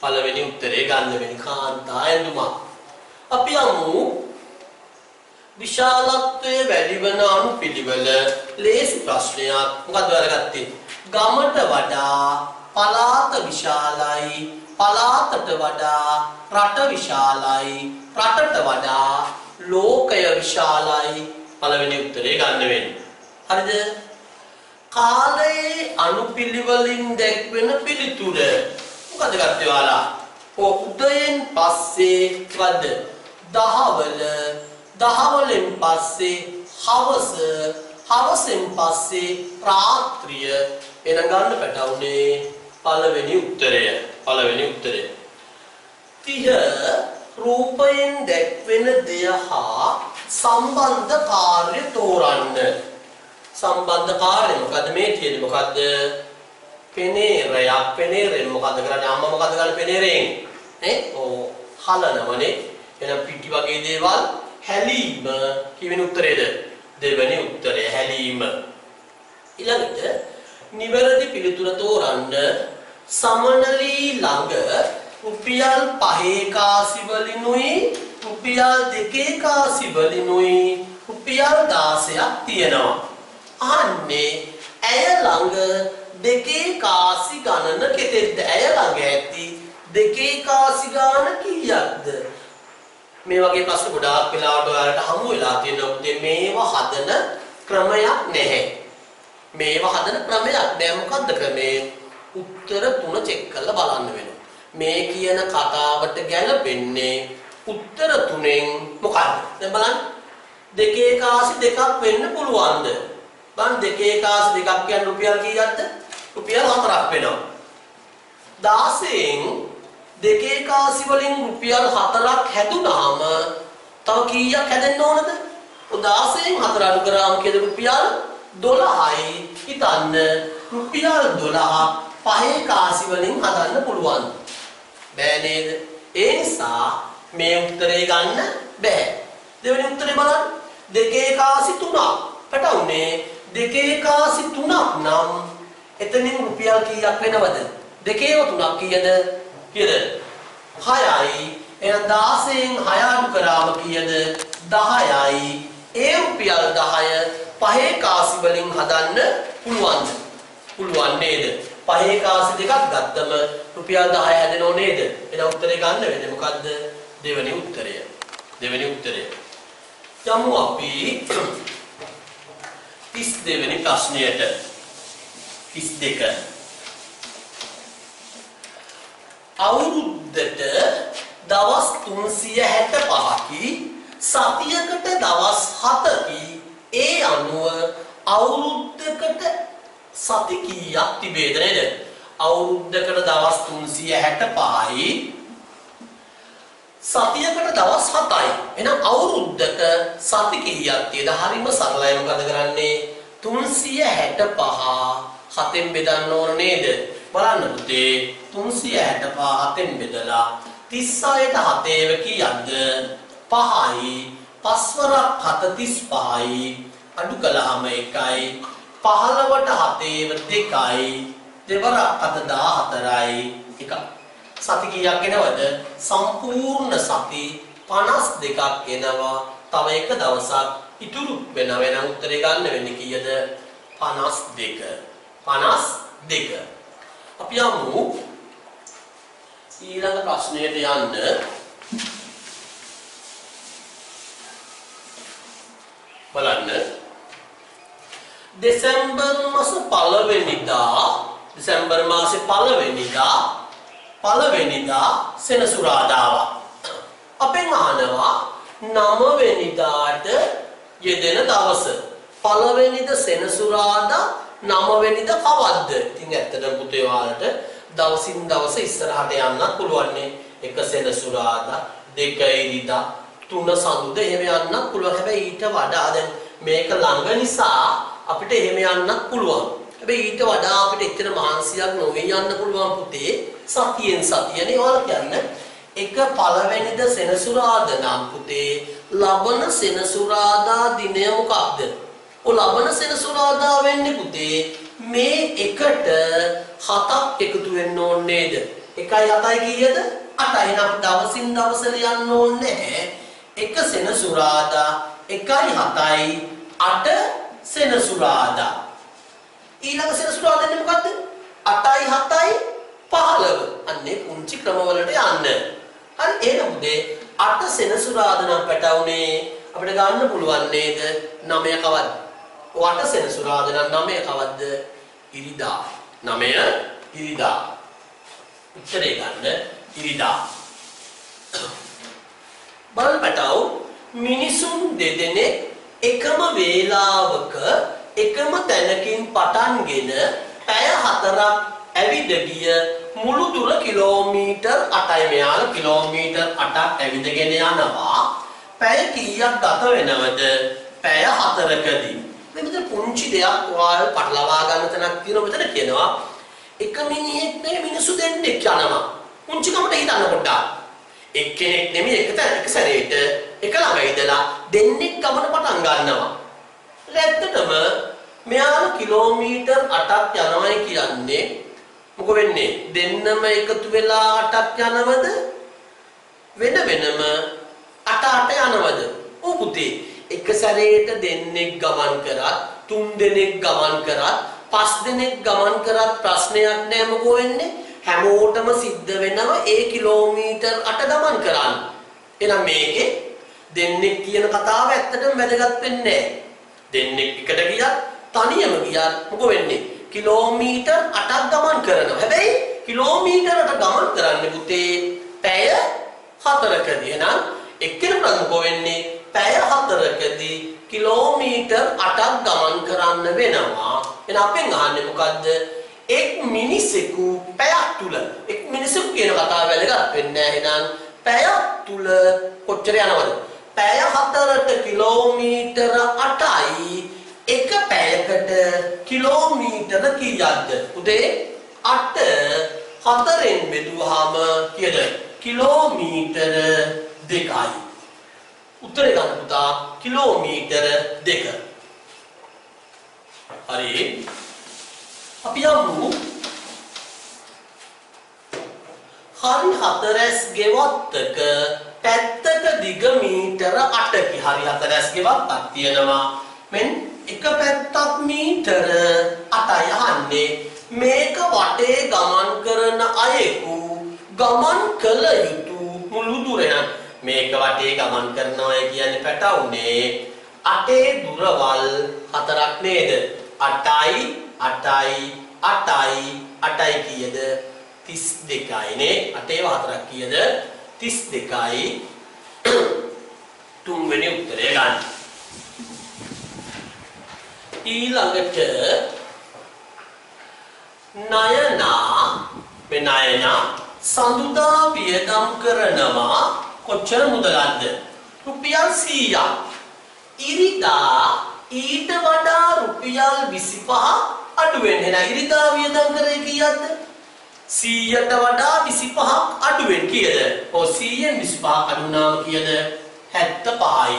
පළවෙනි උත්තරේ ගන්න වෙන්නේ කාන්තා ඇඳුමක්. අපි යමු විශාලත්වයේ වැඩි වන අනුපිළිවෙල ලේසි ප්‍රශ්නයක්. මොකද්ද වැරගත්තේ? ගමට වඩා පළාත විශාලයි පලාතට වඩා රට විශාලයි රටට වඩා ලෝකය විශාලයි පළවෙනි උත්තරේ ගන්න වෙන්නේ. හරිද? කාලයේ අනුපිළිවෙලින් දැක්වෙන පිළිතුර. මොකද ගත්තේ ඔයාලා? උදයෙන් පස්සේ වද දහවල දහවලෙන් පස්සේ හවස හවසෙන් පස්සේ රාත්‍රිය. එන ගන්න පැටවුනේ පළවෙනි උත්තරය පළවෙනි උත්තරය. 30 රූපයෙන් දැක්වෙන දෙය හා සම්බන්ධ කාර්ය තෝරන්න. සම්බන්ධ කාර්ය මොකද්ද? මේ තියෙන්නේ මොකද්ද? පෙනේරයක්. පෙනේරෙන් මොකද්ද කරන්නේ? අම්මා මොකද්ද කරන්නේ? පෙනේරෙන් නේ ඕ හලනවනේ. එහෙනම් පිටි වගේ දේවල් හැලීම කියවෙන උත්තරේද? දෙවෙනි උත්තරය හැලීම. ඊළඟට නිවැරදි පිළිතුර තෝරන්න සමනලී ළඟ රුපියල් 5 කාසි වලිනුයි රුපියල් 2 කාසි වලිනුයි රුපියල් 16ක් තියෙනවා. අහන්නේ ඇය ළඟ දෙකේ කාසි ගණන කෙතෙක්ද? ඇය ළඟ ඇති දෙකේ කාසි ගාන කීයක්ද? මේ වගේ ප්‍රශ්න ගොඩාක් වෙලාවට ඔයාලට හමු වෙලා තියෙනවා. ඉතින් මේවා හදන ක්‍රමයක් නැහැ. මේවා හදන ක්‍රමයක් නෑ. මොකද්ද ක්‍රමේ? උත්තර තුන චෙක් කරලා බලන්න වෙනවා. මේ කියන කතාවට ගැලපෙන්නේ උත්තර තුනෙන් මොකද්ද? දැන් බලන්න. දෙකේ කාසි දෙකක් වෙන්න පුළුවන්ද? බලන්න දෙකේ කාසි දෙකක් කියන්නේ රුපියල් කීයක්ද? රුපියල් 4ක් වෙනවා. 16න් දෙකේ කාසි වලින් රුපියල් 4ක් හැදුනාම තව කීයක් හැදෙන්න ඕනද? ඔය 16න් 4 අඩු කරාම කීයද රුපියල් 12යි. හිතන්න රුපියල් 12 පහේ කාසි වලින් හදන්න පුළුවන්. බෑ නේද? ඒ නිසා මේ උත්තරේ ගන්න බෑ. දෙවෙනි උත්තරේ බලන්න. දෙකේ කාසි 3ක්. පැටවුනේ දෙකේ කාසි 3ක් නම් එතනින් රුපියල් කීයක් වෙනවද? දෙකේව 3ක් කීයද? කීයද? 6යි එහෙනම් 16න් 6 අඩු කරාම කීයද? 10යි ඒ රුපියල් 10 පහේ කාසි වලින් හදන්න පුළුවන්ද? පුළුවන් නේද? පහේ කාසි දෙකක් ගත්තම රුපියල් 10 හැදෙනව නේද? එහෙනම් උත්තරේ ගන්න වෙන්නේ මොකද්ද? දෙවෙනි උත්තරය. දෙවෙනි උත්තරය. යමු අපි 32 වෙනි ප්‍රශ්නයට. 32 අවුරුද්දට දවස් 365කි සතියකට දවස් 7කි ඒ අනුව අවුරුද්දකට සති කීයක් තිබේද නේද? අවුරුද්දකට දවස් 365යි සතියකට දවස් 7යි එහෙනම් අවුරුද්දක සති කීයක් තියෙද? හරිම සරලයි. මොකද කරන්නේ? 365 හතෙන් බෙදන්න ඕන නේද? බලන්න පුතේ. 365 හතෙන් බෙදලා 36ට හතේව කීයක්ද 5යි පස්වරක් 7 35යි අඩු කළාම 1යි 15ට හතේව 2යි දෙවරක් 14යි 1යි සති කීයක් එනවද? සම්පූර්ණ සති 52ක් එනවා. තව එක දවසක් ඉතුරු වෙන වෙන උත්තරේ ගන්න වෙන්නේ කීයද? 52 52 අපි යමු ඊළඟ ප්‍රශ්නයට යන්න. බලන්න. දෙසැම්බර් මාස පළවෙනිදා දෙසැම්බර් මාසේ පළවෙනිදා පළවෙනිදා සෙනසුරාදාවක් අපෙන් අහනවා නවවෙනිදාට යෙදෙන දවස. පළවෙනිද සෙනසුරාදා නවවෙනිද කවද්ද? ඉතින් ඇත්තටම පුතේ ඔයාලට දවසින් දවස ඉස්සරහට යන්නත් පුළුවන් නේ. එක සෙනසුරාදා, දෙක ඉරිදා, තුන සඳුද එහෙම යන්නත් පුළුවන්. හැබැයි ඊට වඩා දැන් මේක ළඟ නිසා අපිට එහෙම යන්නත් පුළුවන්. හැබැයි ඊට වඩා අපිට එච්චර මහන්සියක් නොවේ යන්න පුළුවන් පුතේ. සතියෙන් සතියනේ ඔයාලා කියන්නේ. එක පළවෙනිද සෙනසුරාදා නම් පුතේ ලබන සෙනසුරාදා දිනය මොකක්ද? ඔය ලබන සෙනසුරාදා වෙන්නේ පුතේ මේ එකට හතක් එකතු වෙන්න ඕනේ නේද? 1යි 7යි කීයද? 8යි. නම් දවසින් දවස ලියන්න ඕනේ නැහැ. එක සෙනසුරාදා 1යි 7යි 8 සෙනසුරාදා. ඊළඟ සෙනසුරාදා දෙන්නේ මොකද්ද? 8යි 7යි 15 අන්නේ පුංචි ක්‍රමවලට යන්න. හරි එහෙනම් උදේ 8 සෙනසුරාදා නම් පැටවුනේ අපිට ගන්න පුළුවන් නේද 9 කවද්ද? 8 සෙනසුරාදා නම් 9 කවද්ද? ඉරිදා. 9 ඉරිදා. උත්තරේ ගන්න ඉරිදා. බලන්න පැටව මිනිසුන් දෙදෙනෙක් එකම වේලාවක එකම තැනකින් පටන්ගෙන පැය හතරක් ඇවිද ගිය මුළු දුර කිලෝමීටර් 8යි මෙයාලා කිලෝමීටර් 8ක් ඇවිදගෙන යනවා පැය කීයක් ගත වෙනවද පැය 4කදී මෙතන පුංචි දෙයක් ඔයාලා පටලවා ගන්න තැනක් තියෙනවා මෙතන කියනවා. එක මිනිහෙක් නෙමෙයි මිනිස්සු දෙන්නෙක් යනවා. පුංචි කමට හිතන්න පොඩ්ඩක්. එක්කෙනෙක් නෙමෙයි එක තැන එක සැරේට එක ළඟ ඉඳලා දෙන්නෙක් ගමන පටන් ගන්නවා. ඇත්තටම මෙයාලා කිලෝමීටර් 8ක් යනවායි කියන්නේ. මොකද වෙන්නේ? දෙන්නම එකතු වෙලා 8ක් යනවද? වෙන වෙනම 8 8 යනවද? ඔව් පුතේ එක සැරේට දෙන්නෙක් ගමන් කරත් තුන් දෙනෙක් ගමන් කරත් පස් දෙනෙක් ගමන් කරත් ප්‍රශ්නයක් නෑ මොකෝ වෙන්නේ. හැමෝටම සිද්ධ වෙනවා ඒ කිලෝමීටර් 8 ගමන් කරන්න. එහෙනම් මේකේ දෙන්නෙක් කියන කතාව ඇත්තටම වැදගත් වෙන්නේ නෑ. දෙන්නෙක් එකට ගියත් තනියම ගියත් මොකෝ වෙන්නේ? කිලෝමීටර් 8ක් ගමන් කරනවා. හැබැයි කිලෝමීටරට ගමන් කරන්න පුතේ පැය 4කදී. එහෙනම් එක්කෙනෙකුට මොකෝ වෙන්නේ? පැය 4කදී කිලෝමීටර් 8ක් ගමන් කරන්න වෙනවා. එහෙනම් අපෙන් අහන්නේ මොකද්ද? එක් මිනිසෙකු පැයක් තුල එක් මිනිසෙකු කියන කතාව වැදගත් වෙන්නේ නැහැ. එහෙනම් පැයක් තුල කොච්චර යනවද? පැය 4ට කිලෝමීටර 8යි එක පැයකට කිලෝමීටර කීයක්ද? උදේ 8 4ෙන් බෙදුවාම කීයද? කිලෝමීටර 2යි. උත්තරේ ගන්න පුතා කිලෝමීටර 2. හරි. අපි යමු හරි හතරැස් ගෙවත්තක පැත්තක දිග මීටර 8කි. හරි හතරැස් ගෙවත්තක් තියෙනවා. මෙන් එක පැත්තක් මීටර 8යි අහන්නේ. මේක වටේ ගමන් කරන අයෙකු ගමන් කළ යුතු මුළු දුර මේක වටේ ගමන් කරනවා කියන්නේ පැටවුනේ අටේ දුරවල් හතරක් නේද? 8යි 8යි 8යි 8යි කීයද? 32යි නේ? 8 හතරක් කීයද? 32යි තුන්වෙනි උත්තරය ගන්න. ඊළඟට නයනා මේ නයනා සඳුදා වියදම් කරනවා කොච්චර මුදලක්ද රුපියල් 100ක් ඉරිදා ඊට වඩා රුපියල් 25 අඩු වෙන්නේ නැහැ. ඉරිදා වියදම් කරේ කීයක්ද? 100ට වඩා 25ක් අඩු වෙන්නේ කීයද? ඔව් 100ෙන් 25ක් අඩු වුණාම කීයද? 75යි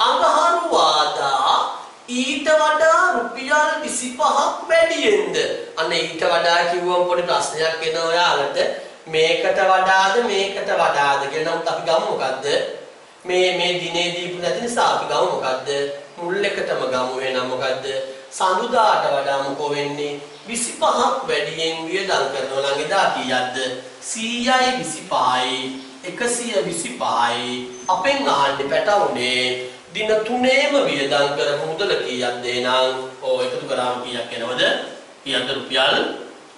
අඟහරුවාදා ඊට වඩා රුපියල් 25ක් වැඩියෙන්ද? අන්න ඊට වඩා කිව්වම පොඩි ප්‍රශ්නයක් එනවා ඔයාලට. මේකට වඩාද මේකට වඩාද කියලා. නමුත් අපි ගමු මොකද්ද? මේ මේ දිනේ දීපු නැති නිසා අපි ගමු මොකද්ද? මුල් එකටම ගමු එහෙනම් මොකද්ද? සඳුදාට වඩා මොකෝ වෙන්නේ? 25ක් වැඩියෙන් වියදම් කරනවා නම් එදා කීයක්ද? 100යි 25යි 125යි අපෙන් අහන්නේ පැටවුනේ දින තුනේම වියදම් කරපු මුදල කීයක්ද? එහෙනම් ඔව් එකතු කරාම කීයක් එනවද? කීයක්ද රුපියල්?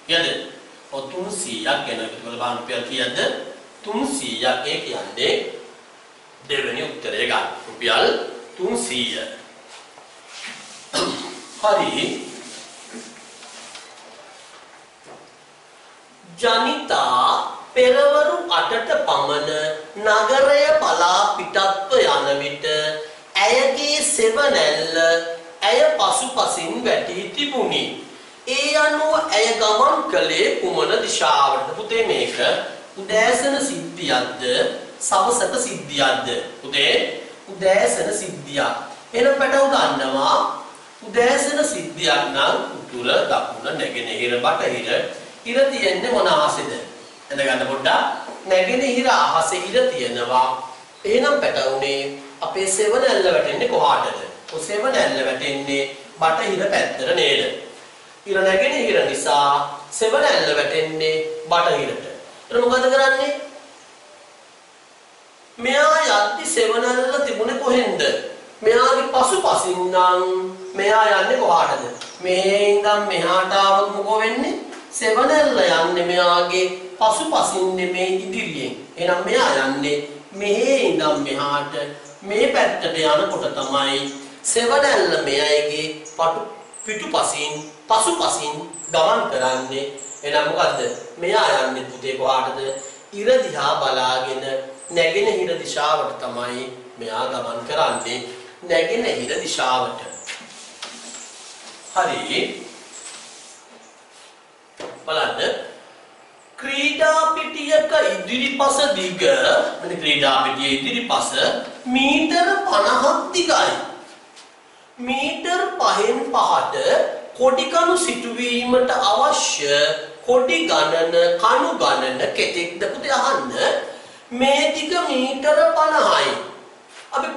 කීයද ඔව් 300ක් එනවා එකතු කරලා රුපියල් කීයක්ද? 300ක් ඒ කියන්නේ දෙවෙනි උත්තරය ගන්න. රුපියල් 300 හරි. ජනිතා පෙරවරු 8ට පමණ නගරය පලා පිටත්ව යන විට ඇයගේ සෙවණැල්ල ඇය පසුපසින් වැටී තිබුණි. ඒ අනුව ඇය ගමන් කළේ කුමන දිශාවටද? පුතේ මේක උදෑසන සිද්ධියක්ද සවසක සිද්ධියක්ද? පුතේ උදෑසන සිද්ධියක්. එහෙනම් පැටව ගන්නවා උදෑසන සිද්ධියක් නම් උතුර දකුණ නැගෙනහිර බටහිර ඉර තියෙන්නේ මොන ආසෙද? එඳ ගන්න පොඩ්ඩක් නැගෙනහිර අහසේ ඉර තියෙනවා. එහෙනම් පැටවුනේ අපේ සෙවණැල්ල වැටෙන්නේ කොහාටද? ඔය සෙවණැල්ල වැටෙන්නේ බටහිර පැත්තට නේද? ඉර නැගෙනහිර නිසා සෙවණැල්ල වැටෙන්නේ බටහිරට. එතන මොකද කරන්නේ? මෙයා යද්දි සෙවණැල්ල තිබුණේ කොහෙන්ද? මෙයාගේ පසුපසින් නම් මෙයා යන්නේ කොහාටද? මෙහෙන් ඉඳන් මෙහාට ආවොත් මොකෝ වෙන්නේ? සෙවණැල්ල යන්නේ මෙයාගේ පසුපසින් නෙමේ ඉදිරියෙන්. එහෙනම් මෙයා යන්නේ මෙහෙ ඉඳන් මෙහාට මේ පැත්තට යනකොට තමයි සෙවණැල්ල මෙයාගේ පටු පිටුපසින් පසුපසින් ගමන් කරන්නේ. එහෙනම් මොකද්ද? මෙයා යන්නේ පුතේ කොහාටද? ඉර දිහා බලාගෙන නැගෙනහිර දිශාවට තමයි මෙයා ගමන් කරන්නේ. නැගෙනහිර දිශාවට. හරි. බලන්න ක්‍රීඩා පිටියක ඉදිරිපස දිග මෙන්න ක්‍රීඩා පිටියේ ඉදිරිපස මීටර 50ක් දිගයි. මීටර් 5න් 5ට කොඩි කණු සිටුවීමට අවශ්‍ය කොඩි ගණන කණු ගණන කෙතෙක්ද පුතේ අහන්න මේ දිග මීටර 50යි. අපි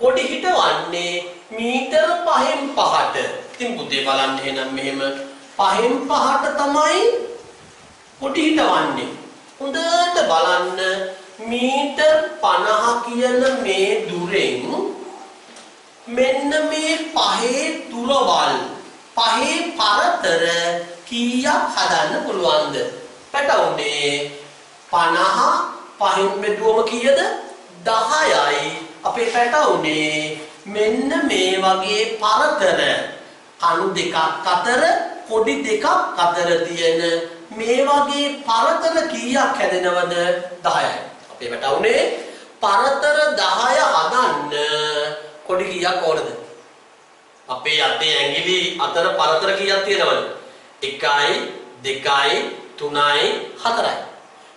කොඩි හිටවන්නේ මීටර 5න් 5ට. ඉතින් පුතේ බලන්න එහෙනම් මෙහෙම 5න් 5ට තමයි කොටි හිටවන්නේ. හොඳට බලන්න මීටර් 50 කියන මේ දුරෙන් මෙන්න මේ පහේ දුරවල් පහේ පරතර කීයක් හදන්න පුළුවන්ද? පැටවුනේ 50 පහෙන් බෙදුවම කීයද? 10යි. අපේ පැටවුනේ මෙන්න මේ වගේ පරතර කණු දෙකක් අතර කොඩි දෙකක් අතර තියෙන මේ වගේ පරතර කීයක් හැදෙනවද 10යි. අපේ වැටුනේ පරතර 10 හදන්න කොඩි කීයක් ඕනද? අපේ අතේ ඇඟිලි අතර පරතර කීයක් තියෙනවද? 1යි 2යි 3යි 4යි.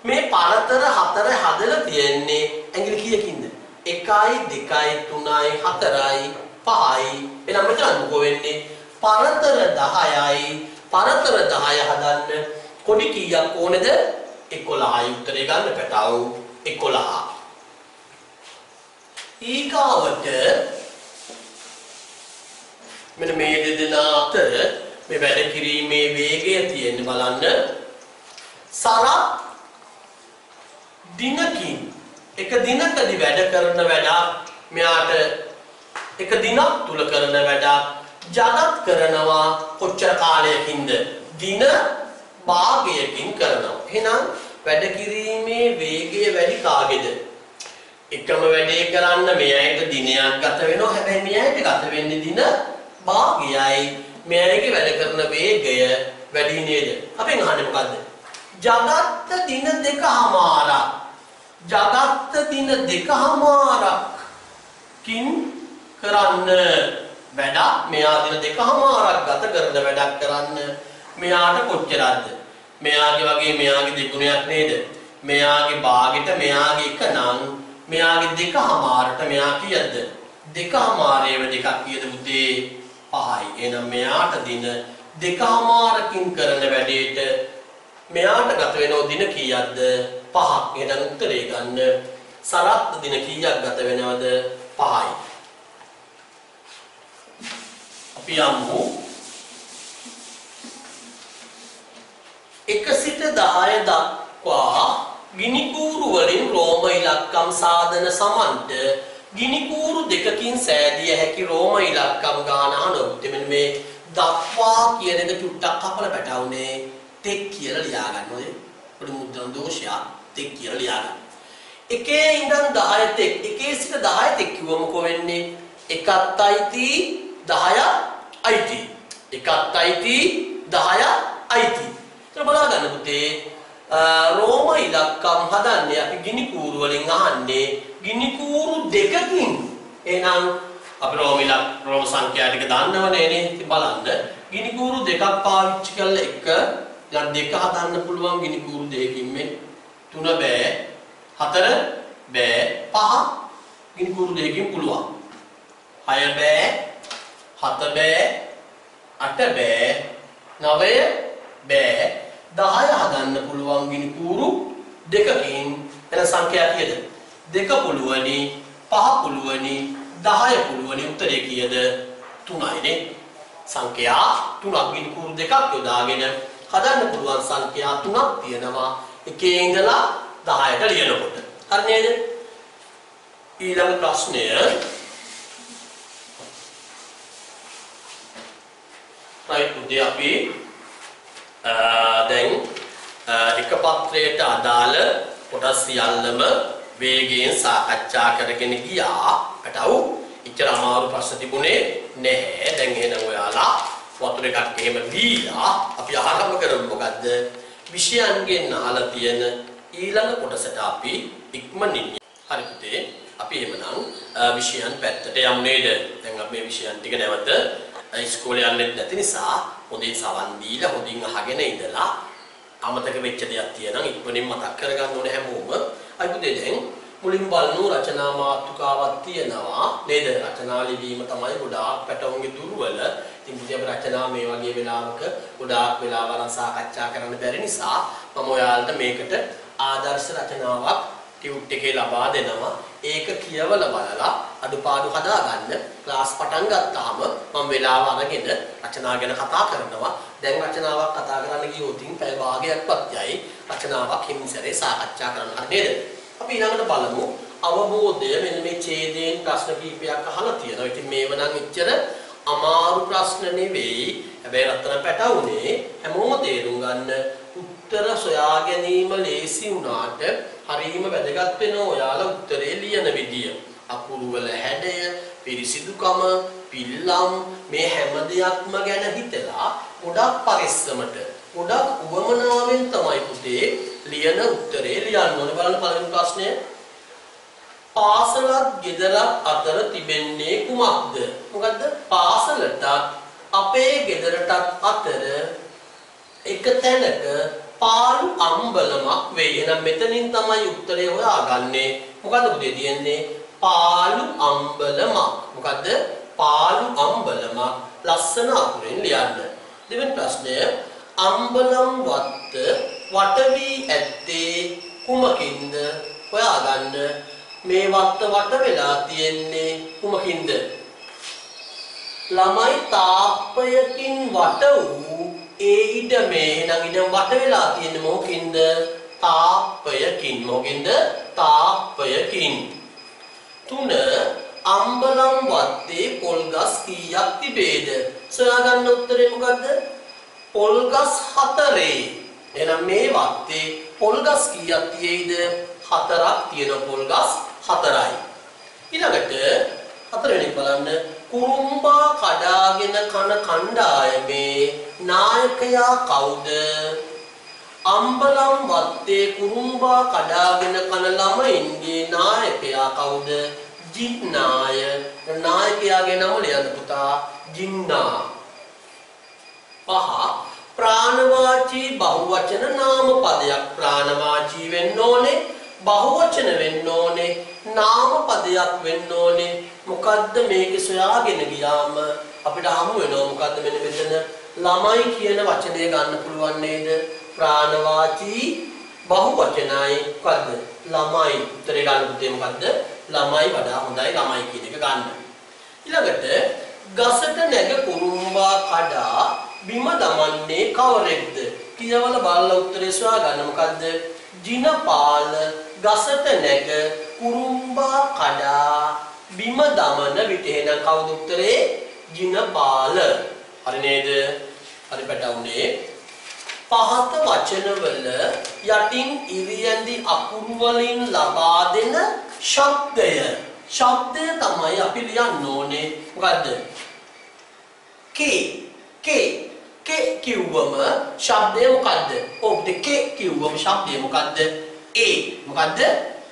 මේ පරතර 4 හදලා තියෙන්නේ ඇඟිලි කීයකින්ද? 1යි 2යි 3යි 4යි 5යි. එහෙනම් මෙතන මොකෝ වෙන්නේ? පරතර 10යි පරතර 10 හදන්න කොඩි කීයක් ඕනේද 11යි උත්තරේ ගන්න පැටව 11 ඊගාවට මෙන්න මේ දෙදෙනා අතර මේ වැඩ කිරීමේ වේගය තියෙන බලන්න සරත් දිනකින් එක දිනකදී වැඩ කරන වැඩක් මෙයාට එක දිනක් තුල කරන වැඩක් ජගත් කරනවා කොච්චර කාලයකින්ද දින භාගයකින් කරනවා. එහෙනම් වැඩ කිරීමේ වේගය වැඩි කාගේද? එකම වැඩේ කරන්න මෙයයිට දිනයක් ගත වෙනවා. හැබැයි මෙයයිට ගත වෙන්නේ දින භාගයයි. මෙයයිගේ වැඩ කරන වේගය වැඩි නේද? අපෙන් අහන්නේ මොකද්ද? ජගත්ත දින දෙකමාරක්. ජගත්ත දින දෙකමාරක් කින් කරන්න වැඩක් මෙයා දින දෙකමාරක් ගත කරන වැඩක් කරන්න මෙයාට කොච්චරක්ද? මෙයාගේ වගේ මෙයාගේ දෙගුණයක් නේද? මෙයාගේ භාගෙට මෙයාගේ එක නම් මෙයාගේ දෙකමාරට මෙයා කීයද? දෙකමාරේව දෙකක් කීයද පුතේ? පහයි. එහෙනම් මෙයාට දින දෙකමාරකින් කරන වැඩේට මෙයාට ගත වෙනව දින කීයක්ද? පහක්. එහෙනම් උත්තරේ ගන්න සරත් දින කීයක් ගත වෙනවද? පහයි. අපි යමු එක සිට 10 දක්වා ගිනිකූරු වලින් රෝම ඉලක්කම් සාධන සමන්ට ගිනිකූරු දෙකකින් සෑදිය හැකි රෝම ඉලක්කම් ගාන අහනොත් මෙන්න මේ දක්වා කියන එක චුට්ටක් කපලා පැටවුනේ තෙක් කියලා ලියා ගන්න ඔය. පොඩි මුද්‍රණ දෝෂයක්. තෙක් කියලා ලියා ගන්න. එකේ ඉඳන් 10 තෙක් එකේ සිට 10 තෙක් කිව්වම කො වෙන්නේ එකත් අයිති 10ක් අයිති. එකත් අයිති 10ක් අයිති. ඒක බලා ගන්න පුතේ. රෝම ඉලක්කම් හදන්නේ අපි ගිනි කූරු වලින් අහන්නේ ගිනි කූරු දෙකකින් එහෙනම් අපි රෝම ඉලක් රෝම සංඛ්‍යා ටික දන්නවනේ නේ ඉතින් බලන්න ගිනි කූරු දෙකක් පාවිච්චි කරලා එක දැන් දෙක හදන්න පුළුවන් ගිනි කූරු දෙකකින් මේ තුන බෑ හතර බෑ පහ ගිනි කූරු දෙකකින් පුළුවන් හය බෑ හත බෑ අට බෑ නවය බෑ 10 හදන්න පුළුවන් ගිනි කූරු දෙකකින් එන සංඛ්‍යා කීයද? දෙක පුළුවනි, පහ පුළුවනි, 10 පුළුවනි උත්තරේ කීයද? 3යි නේ. සංඛ්‍යා තුනක් ගිනිකුරු දෙකක් යොදාගෙන හදන්න පුළුවන් සංඛ්‍යා තුනක් තියෙනවා එකේ ඉඳලා 10ට ලියනකොට. හරි නේද? ඊළඟ ප්‍රශ්නය right උදේ අපි Uh, දැන් uh, එක පත්‍රයට අදාළ කොටස් සියල්ලම වේගයෙන් සාකච්ඡා කරගෙන ගියා. පැටව ඉච්චර අමාරු ප්‍රශ්න තිබුණේ නැහැ. දැන් එහෙනම් ඔයාලා වතුර එකක් එහෙම දීලා අපි ආරම්භ කරමු මොකද්ද? විෂයන්ගෙන් අහලා තියෙන ඊළඟ කොටසට අපි ඉක්මනින් හරි පුතේ අපි එහෙමනම් uh, විෂයන් පැත්තට යමු නේද? දැන් අපි මේ විෂයන් ටික නැවත ඉස්කෝලේ යන්නේ නැති නිසා හොඳින් සවන් දීලා හොඳින් අහගෙන ඉඳලා අමතක වෙච්ච දෙයක් තියෙනම් ඉක්මනින් මතක් කරගන්න ඕනේ හැමෝම. අයි පුතේ දැන් මුලින් බලනු රචනා මාතෘකාවක් තියෙනවා නේද? රචනා ලිවීම තමයි ගොඩාක් පැටවුන්ගේ දුර්වල. ඉතින් පුතේ අපි රචනා මේ වගේ වෙලාවක ගොඩාක් වෙලාවලන් සාකච්ඡා කරන්න බැරි නිසා මම ඔයාලට මේකට ආදර්ශ රචනාවක් ටියුට් එකේ ලබා දෙනවා. ඒක කියවලා බලලා අඩුපාඩු හදාගන්න ක්ලාස් පටන් ගත්තාම මම වෙලාව අරගෙන රචනා ගැන කතා කරනවා. දැන් රචනාවක් කතා කරන්න ගියොත් පැය භාගයක්වත් යයි රචනාවක් හිමිසරේ සාකච්ඡා කරන්න නේද? අපි ඊළඟට බලමු අවබෝධය මෙන්න මේ ඡේදයෙන් ප්‍රශ්න කිහිපයක් අහලා තියෙනවා. ඉතින් මේව නම් එච්චර අමාරු ප්‍රශ්න නෙවෙයි. හැබැයි රත්තරන් පැටවුනේ හැමෝම තේරුම් ගන්න උත්තර සොයා ගැනීම ලේසි වුණාට හරීම වැදගත් වෙනවා ඔයාලා උත්තරේ ලියන විදිය. අකුරු වල හැඩය, පිරිසිදුකම, පිල්ලම් මේ හැම දෙයක්ම ගැන හිතලා ගොඩක් පරිස්සමට ගොඩක් උවමනාවෙන් තමයි පුතේ ලියන උත්තරේ ලියන්න ඕනේ. බලන්න පළවෙනි ප්‍රශ්නය. පාසලත් ගෙදරත් අතර තිබෙන්නේ කුමක්ද? මොකද්ද? පාසලටත් අපේ ගෙදරටත් අතර එක තැනක පාළු අම්බලමක් වෙයි. එහෙනම් මෙතනින් තමයි උත්තරේ හොයාගන්නේ. මොකද්ද පුතේ තියෙන්නේ? පාළු අම්බලමක්. මොකද්ද? පාළු අම්බලමක්. ලස්සන අකුරෙන් ලියන්න. දෙවෙනි ප්‍රශ්නය අම්බලම් වත්ත වට වී ඇත්තේ කුමකින්ද? හොයාගන්න. මේ වත්ත වට වෙලා තියෙන්නේ කුමකින්ද? ළමයි තාප්පයකින් වට වූ ඒ ඉඩමේ එහෙනම් ඉඩම වට වෙලා තියෙන්නේ මොකකින්ද? තාප්පයකින්. මොකකින්ද? තාප්පයකින්. තුන අම්බලම් වත්තේ පොල්ගස් කීයක් තිබේද? සොයාගන්න උත්තරේ මොකද්ද? පොල්ගස් හතරේ. එහෙනම් මේ වත්තේ පොල්ගස් කීයක් තියෙයිද? හතරක් තියෙන පොල්ගස් හතරයි. ඊළඟට හතරවෙනි බලන්න කුරුම්බා කඩාගෙන කන කණ්ඩායමේ නායකයා කවුද? අම්බලම් වත්තේ කුරුම්බා කඩාගෙන කන ළමයින්ගේ නායකයා කවුද? ජින්නාය. නායකයාගේ නම ලියන්න පුතා. ජින්නා. පහ ප්‍රාණවාචී බහුවචන නාම පදයක් ප්‍රාණවාචී වෙන්න ඕනේ බහුවචන වෙන්න ඕනේ නාම පදයක් වෙන්න ඕනේ මොකද්ද මේක සොයාගෙන ගියාම අපිට හමු වෙනවා මොකද්ද මෙන්න මෙතන ළමයි කියන වචනය ගන්න පුළුවන් නේද ප්‍රාණවාචී බහුවචනයි. මොකද්ද? ළමයි. උත්තරේ ගන්න පුතේ මොකද්ද? ළමයි වඩා හොඳයි ළමයි කියන එක ගන්න. ඊළඟට ගසට නැග කුරුම්බා කඩා බිම දමන්නේ කවරෙක්ද? කියවල බලලා උත්තරේ සොයා ගන්න මොකද්ද? ජිනපාල ගසට නැග කුරුම්බා කඩා බිම දමන විට එහෙනම් කවුද උත්තරේ? ජිනපාල. හරි නේද? හරි පැටවුනේ. පහත වචනවල යටින් ඉරියැඳි අකුරු වලින් ලබා දෙන ශබ්දය. ශබ්දය තමයි අපි ලියන්න ඕනේ. මොකද්ද? කේ කේ කේ කිව්වම ශබ්දය මොකද්ද? ඔව් කේ කිව්වම ශබ්දය මොකද්ද? ඒ මොකද්ද?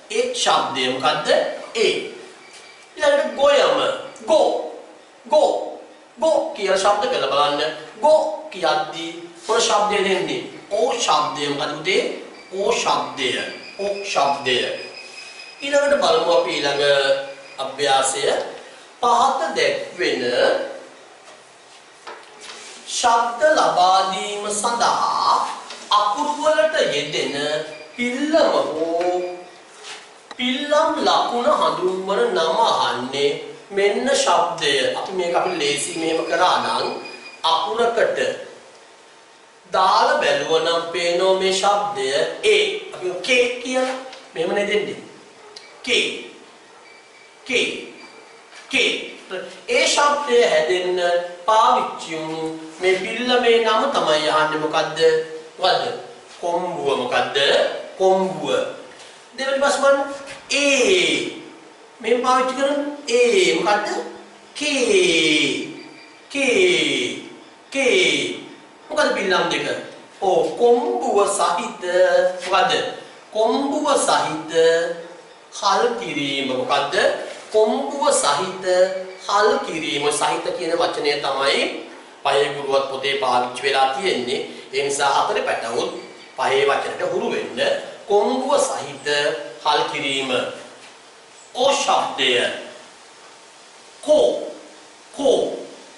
ඒ ශබ්දය මොකද්ද? ඒ ඊළඟට ගොයම. ගෝ. ගෝ. ගෝ කියලා ශබ්ද කරලා බලන්න. ගෝ කියද්දී මොන ශබ්දය දෙන්නේ. ඕ ශබ්දය මොකද උදේ? ඕ ශබ්දය. ඕ ශබ්දය. ඊළඟට බලමු අපි ඊළඟ අභ්‍යාසය. පහත දැක්වෙන ශබ්ද ලබා දීම සඳහා අකුරු වලට යෙදෙන පිල්ලම හෝ පිල්ලම් ලකුණ හඳුන්වන නම අහන්නේ මෙන්න ශබ්දය. අපි මේක අපි ලේසි මෙහෙම කරා නම් අකුරකට දාලා බැලුවනම් පේනෝ මේ ශබ්දය A. අපි K කියලා මෙහෙම නේ දෙන්නේ K. K. K. ඒ ශබ්දය හැදෙන්න පාවිච්චි වුණු මේ පිල්ලමේ නම තමයි අහන්නේ. මොකද්ද? මොකද්ද? කොම්බුව. මොකද්ද? කොම්බුව. දෙවෙනි ප්‍රශ්න A. මේ පාවිච්චි කරන A. මොකද්ද? K. K. K. මොකද පිල්ලම් දෙක? ඕ කොම්බුව සහිත මොකද්ද? කොම්බුව සහිත හල් කිරීම මොකද්ද? කොම්බුව සහිත හල් කිරීම සහිත කියන වචනය තමයි පහේ ගුරුවත් පොතේ පාවිච්චි වෙලා තියෙන්නේ. ඒ නිසා හතරේ පැටවුත් පහේ වචනට හුරු වෙන්න කොම්බුව සහිත හල් කිරීම. කෝ ශබ්දය? කෝ. කෝ.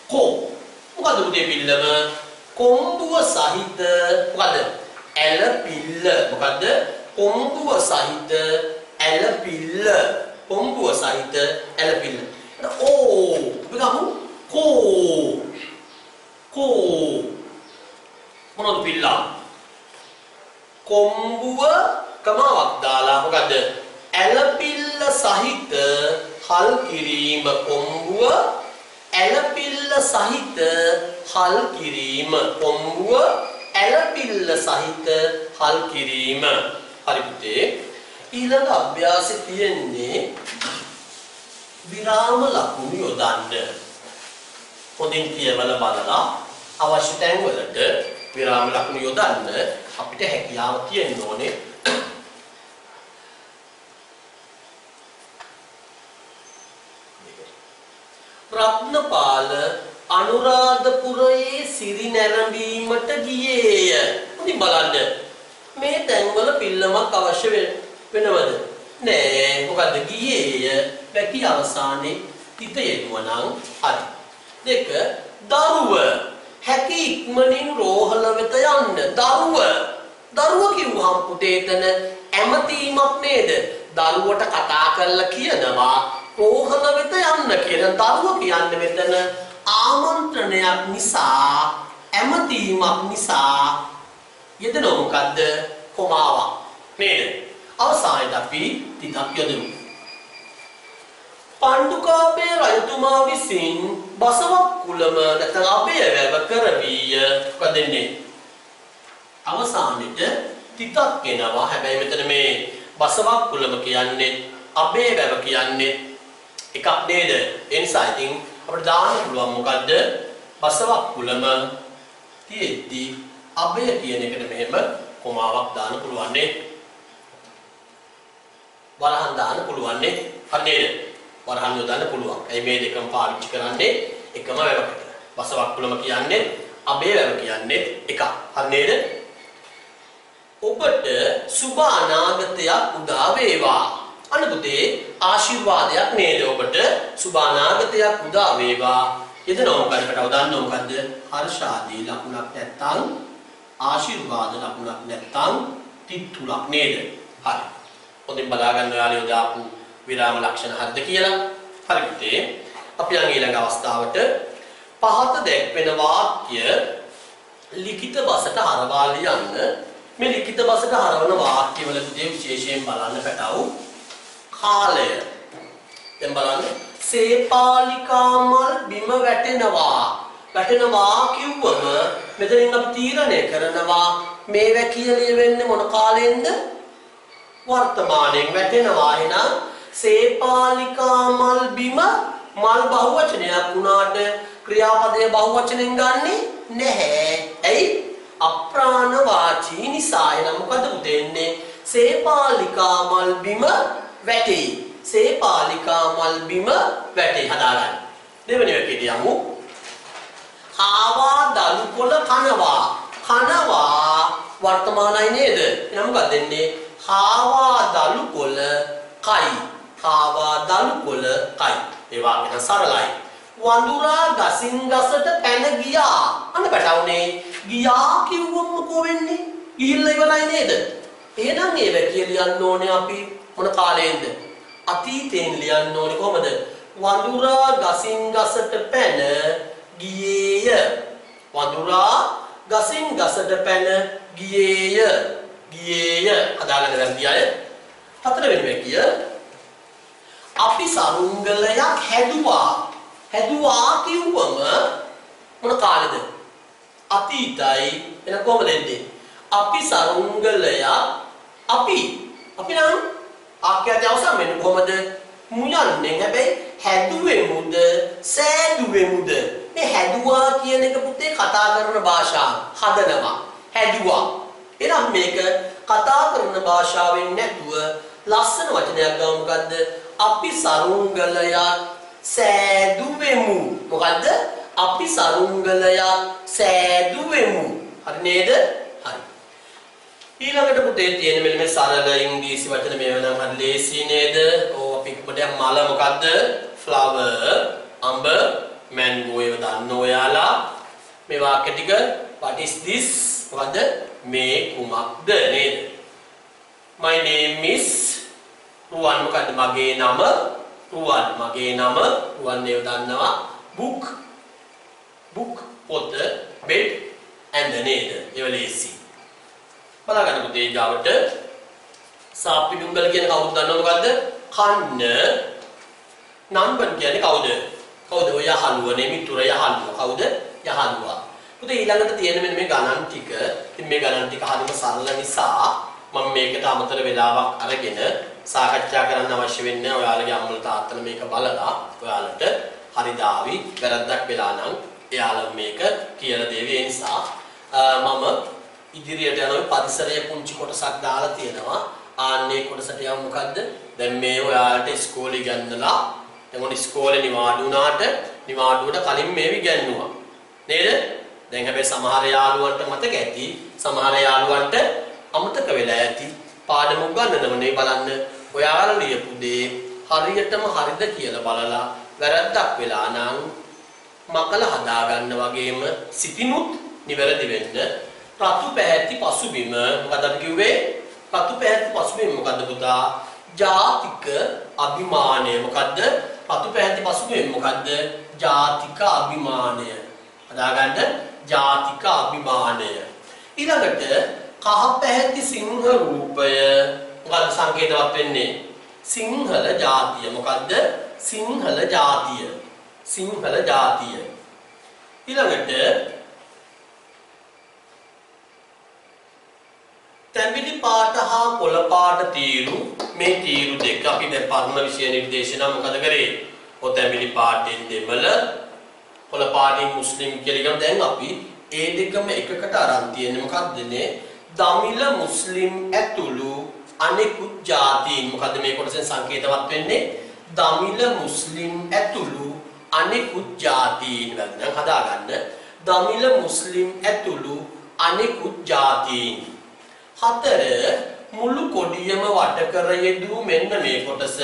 කෝ. මොකද උදේ පිල්ලම කොම්බුව සහිත මොකද ඇල පිල්ල මොකද කොම්බුව සහිත ඇල පිල්ල කොම්බුව සහිත ඇල පිල්ල ඕ. අපි ගමු කෝ. කෝ. මොනවද පිල්ලා? කොම්බුව කමාවක් දාලා මොකද ඇලපිල්ල සහිත හල් කිරීම. කොම්බුව ඇලපිල්ල සහිත හල් කිරීම. කොම්බුව ඇලපිල්ල සහිත හල් කිරීම. හරි පුතේ. ඊළඟ අභ්‍යාසෙ තියෙන්නේ විරාම ලකුණු යොදන්න. හොඳින් කියවලා බලලා අවශ්‍ය තැන්වලට විරාම ලකුණු යොදන්න අපිට හැකියාව තියෙන්න ඕනේ. රත්නපාල අනුරාධපුරයේ සිරි නැරඹීමට ගියේය. ඉතින් බලන්න මේ තැන්වල පිල්ලමක් අවශ්‍ය වෙනවද? නෑ. මොකද ගියේය වැකි අවසානයේ තිත යෙදුවනම් හරි. දෙක දරුව හැකි ඉක්මනින් රෝහල වෙත යන්න. දරුව දරුව කිව්වහම පුතේ එතන ඇමතීමක් නේද? දරුවට කතා කරලා කියනවා රෝහල වෙත යන්න කියන දරුව කියන්නේ මෙතන ආමන්ත්‍රණයක් නිසා ඇමතීමක් නිසා. යෙදෙන මොකද්ද? කොමාවක්. නේද? අවසානයේ අපි තිතක් යොදමු. පණ්ඩුකාභය රජතුමා විසින් බසවක් කුලම නැත්නම් අභය වැව කරවීය. කදෙන්නේ අවසානෙට තිතක් එනවා. හැබැයි මෙතන මේ බසවක් කුලම කියන්නේ අභය වැව කියන්නේ එකක් නේද? ඒ නිසා ඉතින් අපිට දාන්න පුළුවන් මොකද්ද? බසවක් කුලම තියෙද්දි අබය කියන එකට මෙහෙම කොමාවක් දාන්න පුළුවන් නේ. වරහන් දාන්න පුළුවන් නේ. හරි නේද? වරහන් යොදන්න පුළුවන්. ඒ මේ දෙකම පාවිච්චි කරන්නේ එකම වැවකට. බසවක් කුලම කියන්නේ අබේ වැව කියන්නේ එකක්. හරි නේද? ඔබට සුබ අනාගතයක් උදා වේවා. අන්න පුතේ ආශිර්වාදයක් නේද? ඔබට සුබානාගතයක් උදා වේවා. එදනෝ මොකක්ද අවදන්න මොකද්ද? හර්ෂාදී ලකුණක් නැත්තම් ආශිර්වාද ලකුණක් නැත්තම් තිත්තුලක් නේද? හරි. හොඳින් බලා ගන්න ඔයාලා දාපු විරාම ලක්ෂණ හරිද කියලා? හරි පුතේ. අපි යන් ඊළඟ අවස්ථාවට පහත දැක්වෙන වාක්‍ය ලිඛිත බසට හරවා ලියන්න. මේ ලිඛිත බසට හරවන වාක්‍යවල පුතේ විශේෂයෙන් බලන්න පැටවු. කාලය. දැන් බලන්න සේපාලිකා මල් බිම වැටෙනවා. වැටෙනවා කිව්වම මෙතනින් අපි තීරණය කරනවා මේ වැකියලිය වෙන්නේ මොන කාලෙන්ද? වර්තමානයෙන් වැටෙනවා එහෙනම් සේපාලිකා මල් බිම මල් බහුවචනයක් වුණාට ක්‍රියාපදයේ බහුවචනෙන් ගන්නෙ නැහැ. ඇයි? අප්‍රාණ වාචී නිසා එනම් මොකද උදෙන්නේ? සේපාලිකා මල් බිම වැටෙයි. සේපාලිකා මල් බිම වැටෙයි හදාගන්න. දෙවෙනි එකේදී යමු. ආවා දලු කොළ කනවා. කනවා වර්තමානයි නේද? එහෙනම් මොකක්ද දෙන්නේ? හාවා දලු කොළ කයි. හාවා දලු කොළ කයි. ඒ වාක්‍යන සරලයි. වඳුරා ගසින් ගසට පැන ගියා. අන්න පැටවුනේ. ගියා කිව්වම මොකෝ වෙන්නේ? ගිහිල්ලා ඉවරයි නේද? එහෙනම් ඒව කියලා යන්න ඕනේ අපි මොන කාලයෙන්ද? අතීතයෙන් ලියන්න ඕනේ කොහමද? වඳුරා ගසින් ගසට පැන ගියේය. වඳුරා ගසින් ගසට පැන ගියේය. ගියේය. අදාළන වැරදි අය. හතරවෙනි වැකිය අපි සරුංගලයක් හැදුවා. හැදුවා කිව්වම මොන කාලෙද? අතීතයි එන කොහමද එන්නේ? අපි සරුංගලයක් අපි අපි නම් ආඛ්‍යාතය අවසන් වෙන්නේ කොහමද? මුයන්නේ හැබැයි හැදුවෙමුද සෑදුවෙමුද මේ හැදුවා කියන එක පුතේ කතා කරන භාෂාව හදනවා. හැදුවා. එහෙනම් මේක කතා කරන භාෂාවෙන් නැතුව ලස්සන වචනයක් ගමු මොකද්ද? අපි සරුංගලයක් සෑදුවෙමු මොකද්ද? අපි සරුංගලයක් සෑදුවෙමු හරි නේද? හරි ඊළඟට පුතේ තියෙන මෙන්න මේ සරල ඉංග්‍රීසි වචන මේව නම් හරි ලේසි නේද? ඕ අපි ඔබට මල මොකද්ද? flower අඹ mango ඒව දන්න ඔයාලා. මේ වාක්‍ය ටික what is this? මොකද්ද? මේ කුමක්ද? නේද? My name is රුවන් මොකද්ද? මගේ නම? රුවන් මගේ නම? රුවන් ඒව දන්නවා. Book. Book පොත bed and නේද? ඒව ලේසි. බලාගන්න පුතේ ඊගාවට සාප්පි ඩුංගල කියන කවුරුද දන්නව මොකද්ද? කන්න. නම්බන් කියන්නේ කවුද? කවුද? ඔය යහළුවනේ මිතුර යහළුවා. කවුද? යහළුවා. පුතේ ඊළඟට තියෙන මෙන්න මේ ගණන් ටික. ඉතින් මේ ගණන් ටික හරිම සරල නිසා මම මේකට අමතර වෙලාවක් අරගෙන සාකච්ඡා කරන්න අවශ්‍ය වෙන්නේ ඔයාලගේ අම්මලා තාත්තලා මේක බලලා ඔයාලට හරි දාවි වැරද්දක් වෙලා නම් එයාලා මේක කියලා දෙවි. ඒ නිසා මම ඉදිරියට යන ඔය පරිසරයේ පුංචි කොටසක් දාලා තියෙනවා. ආන්නේ කොටසට යමු මොකද්ද? දැන් මේ ඔයාලට ඉස්කෝලේ ඉගෙනලා දැන් ඔන්න ඉස්කෝලේ නිවාඩු වුණාට නිවාඩුවට කලින් මේව ඉගෙනුවා. නේද? දැන් හැබැයි සමහර යාළුවන්ට මතක ඇති, සමහර යාළුවන්ට අමතක වෙලා ඇති. පාඩම උගන්වනවනේ බලන්න. ඔයාලා ලියපු දේ හරියටම හරිද කියලා බලලා වැරද්දක් වෙලා නම් මකල හදාගන්න වගේම සිතිනුත් නිවැරදි වෙන්න රතු පැහැති පසුබිම මොකද අපි කිව්වේ රතු පැහැති පසුබිම මොකද්ද පුතා ජාතික අභිමානය මොකද්ද රතු පැහැති පසුබිම මොකද්ද ජාතික අභිමානය හදාගන්න ජාතික අභිමානය ඊළඟට කහ පැහැති සිංහ රූපය මොකද්ද සංකේතවත් වෙන්නේ සිංහල ජාතිය මොකද්ද සිංහල ජාතිය සිංහල ජාතිය ඊළඟට තැඹිලි පාට හා කොළ පාට තීරු මේ තීරු දෙක අපි දැන් පරම විෂය නිර්දේශනා මොකද කරේ? ඔය තැඹිලි පාටෙන් දෙමළ කොළ පාටින් මුස්ලිම් කියලා දැන් අපි ඒ දෙකම එකකට අරන් තියෙන්නේ මොකද්දනේ? දමිළ මුස්ලිම් ඇතුළු අනෙකුත් ජාතීන් මොකද්ද මේ කොටසෙන් සංකේතවත් වෙන්නේ? දමිළ මුස්ලිම් ඇතුළු අනෙකුත් ජාතීන් වැදනම් හදාගන්න. දමිළ මුස්ලිම් ඇතුළු අනෙකුත් ජාතීන් හතර මුළු කොඩියම වට කර යෙදූ මෙන්න මේ කොටස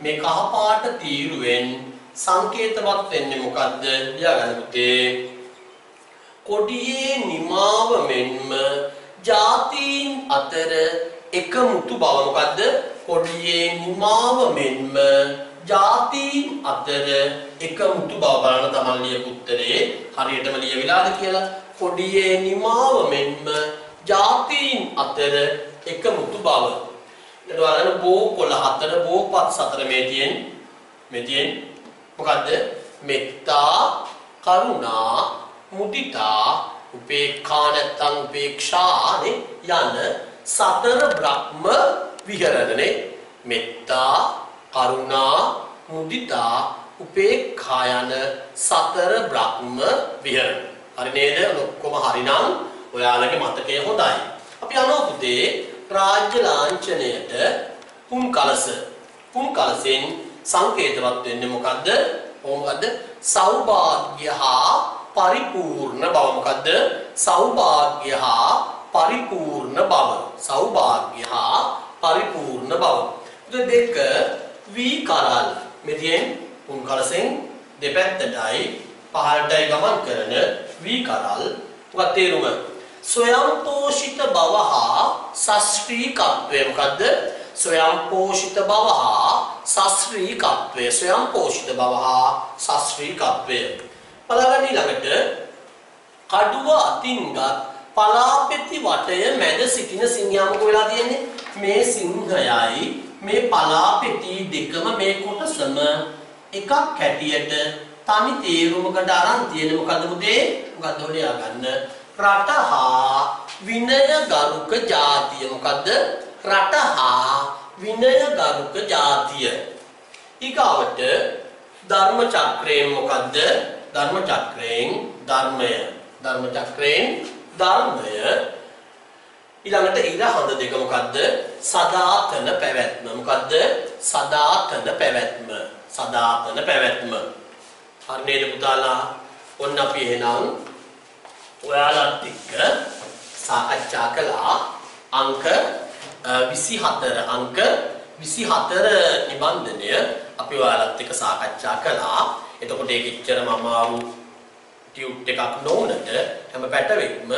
මේ කහ පාට තීරුවෙන් සංකේතවත් වෙන්නේ මොකද්ද? ලියාගන්න පුතේ. කොඩියේ නිමාව මෙන්ම ಜಾතීන් අතර එකමුතු බව මොකද්ද? කොඩියේ නිමාව මෙන්ම ಜಾතීන් අතර එකමුතු බව බලන තමන් ලියපු උත්තරේ හරියටම ලියවිලාද කියලා කොඩියේ නිමාව මෙන්ම ජාතීන් අතර එකමුතු බව. ඊට බලන්න බෝ කොළ හතර බෝ පත් සතර මේ තියෙන මේ තියෙන මොකද්ද? මෙත්තා, කරුණා, මුදිතා, උපේක්ඛා නැත්තම් උපේක්ෂානේ යන සතර බ්‍රහ්ම විහරණනේ මෙත්තා, කරුණා, මුදිතා, උපේක්ඛා යන සතර බ්‍රහ්ම විහරණ. හරි නේද? ඔක්කොම හරිනම් ඔයාලගේ මතකය හොඳයි. අපි යනවා පුතේ රාජ්‍ය ලාංඡනයට පුන් කලස. පුන් කලසෙන් සංකේතවත් වෙන්නේ මොකද්ද? මොකද්ද? සෞභාග්‍ය හා පරිපූර්ණ බව මොකද්ද? සෞභාග්‍ය හා පරිපූර්ණ බව. සෞභාග්‍ය හා පරිපූර්ණ බව. දෙක වී කරල් මෙතියෙන් පුන් කලසෙන් දෙපැත්තටයි පහළටයි ගමන් කරන වී කරල් මොකක්ද තේරුම? ස්වයංපෝෂිත බව හා සස්ත්‍රීකත්වය මොකද්ද? ස්වයංපෝෂිත බව හා සස්ත්‍රීකත්වය ස්වයංපෝෂිත බව හා සස්ත්‍රීකත්වය බලගන්න ඊළඟට කඩුව අතින්ගත් පලාපෙති වටය මැද සිටින සිංහයා මොකෝ වෙලා තියෙන්නේ? මේ සිංහයයි මේ පලාපෙති දෙකම මේ කොටසම එකක් හැටියට තනි තේරුමකට අරන් තියෙන මොකද්ද පුතේ? මොකද්ද හොලියා ගන්න? රට හා විනය ගරුක ජාතිය මොකද්ද? රට හා විනය ගරුක ජාතිය. ඊගාවට ධර්ම චක්‍රයෙන් මොකද්ද? ධර්ම චක්‍රයෙන් ධර්මය. ධර්ම චක්‍රයෙන් ධර්මය ඊළඟට ඉර හඳ දෙක මොකද්ද? සදාතන පැවැත්ම. මොකද්ද? සදාතන පැවැත්ම. සදාතන පැවැත්ම. හරි නේද පුතාලා? ඔන්න අපි එහෙනම් ඔයාලත් එක්ක සාකච්ඡා කළා අංක 24 අංක 24 නිබන්ධනය අපි ඔයාලත් එක්ක සාකච්ඡා කළා. එතකොට ඒක ඉච්චරම අමාරු ටියුට් එකක් නොවුනට හැම පැටවෙක්ම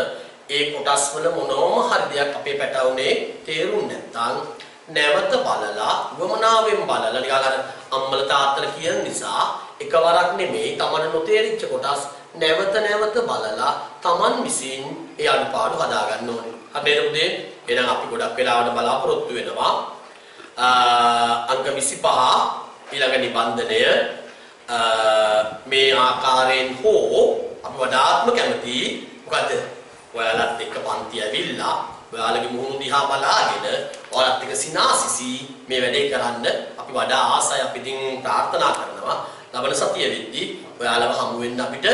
ඒ කොටස් වල මොනෝම හරි දෙයක් අපේ පැටවුනේ තේරුම් නැත්නම් නැවත බලලා වමනාවෙන් බලලා නිකන් අර අම්මල තාත්තල කියන නිසා එකවරක් නෙමෙයි Taman නොතේරිච්ච කොටස් නැවත නැවත බලලා Taman විසින් ඒ අඩුපාඩු හදා ගන්න ඕනේ. හරිද උදේ? එහෙනම් අපි ගොඩක් වෙලාවට බලාපොරොත්තු වෙනවා අංක 25 ඊළඟ නිබන්ධනය මේ ආකාරයෙන් හෝ අපි වඩාත්ම කැමති මොකද ඔයාලත් එක්ක පන්ති ඇවිල්ලා ඔයාලගේ මුහුණු දිහා බලාගෙන ඔයාලත් එක්ක සිනාසිසි මේ වැඩේ කරන්න අපි වඩා ආසයි අපි ඉතින් ප්‍රාර්ථනා කරනවා ලබන සතිය වෙද්දී ඔයාලව හමු වෙන්න අපිට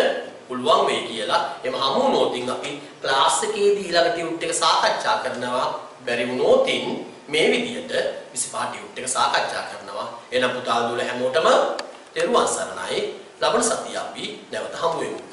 පුළුවන් වෙයි කියලා එම හමු වුණොතින් අපි ක්ලාස් එකේදී ඊළඟ ටියුට් එක සාකච්ඡා කරනවා. බැරි වුණොතින් මේ විදිහට 25 ටියුට් එක සාකච්ඡා කරනවා. එහෙනම් පුතා දුල හැමෝටම තෙරුවන් සරණයි. ලබන සතිය අපි නැවත හමු වෙමු.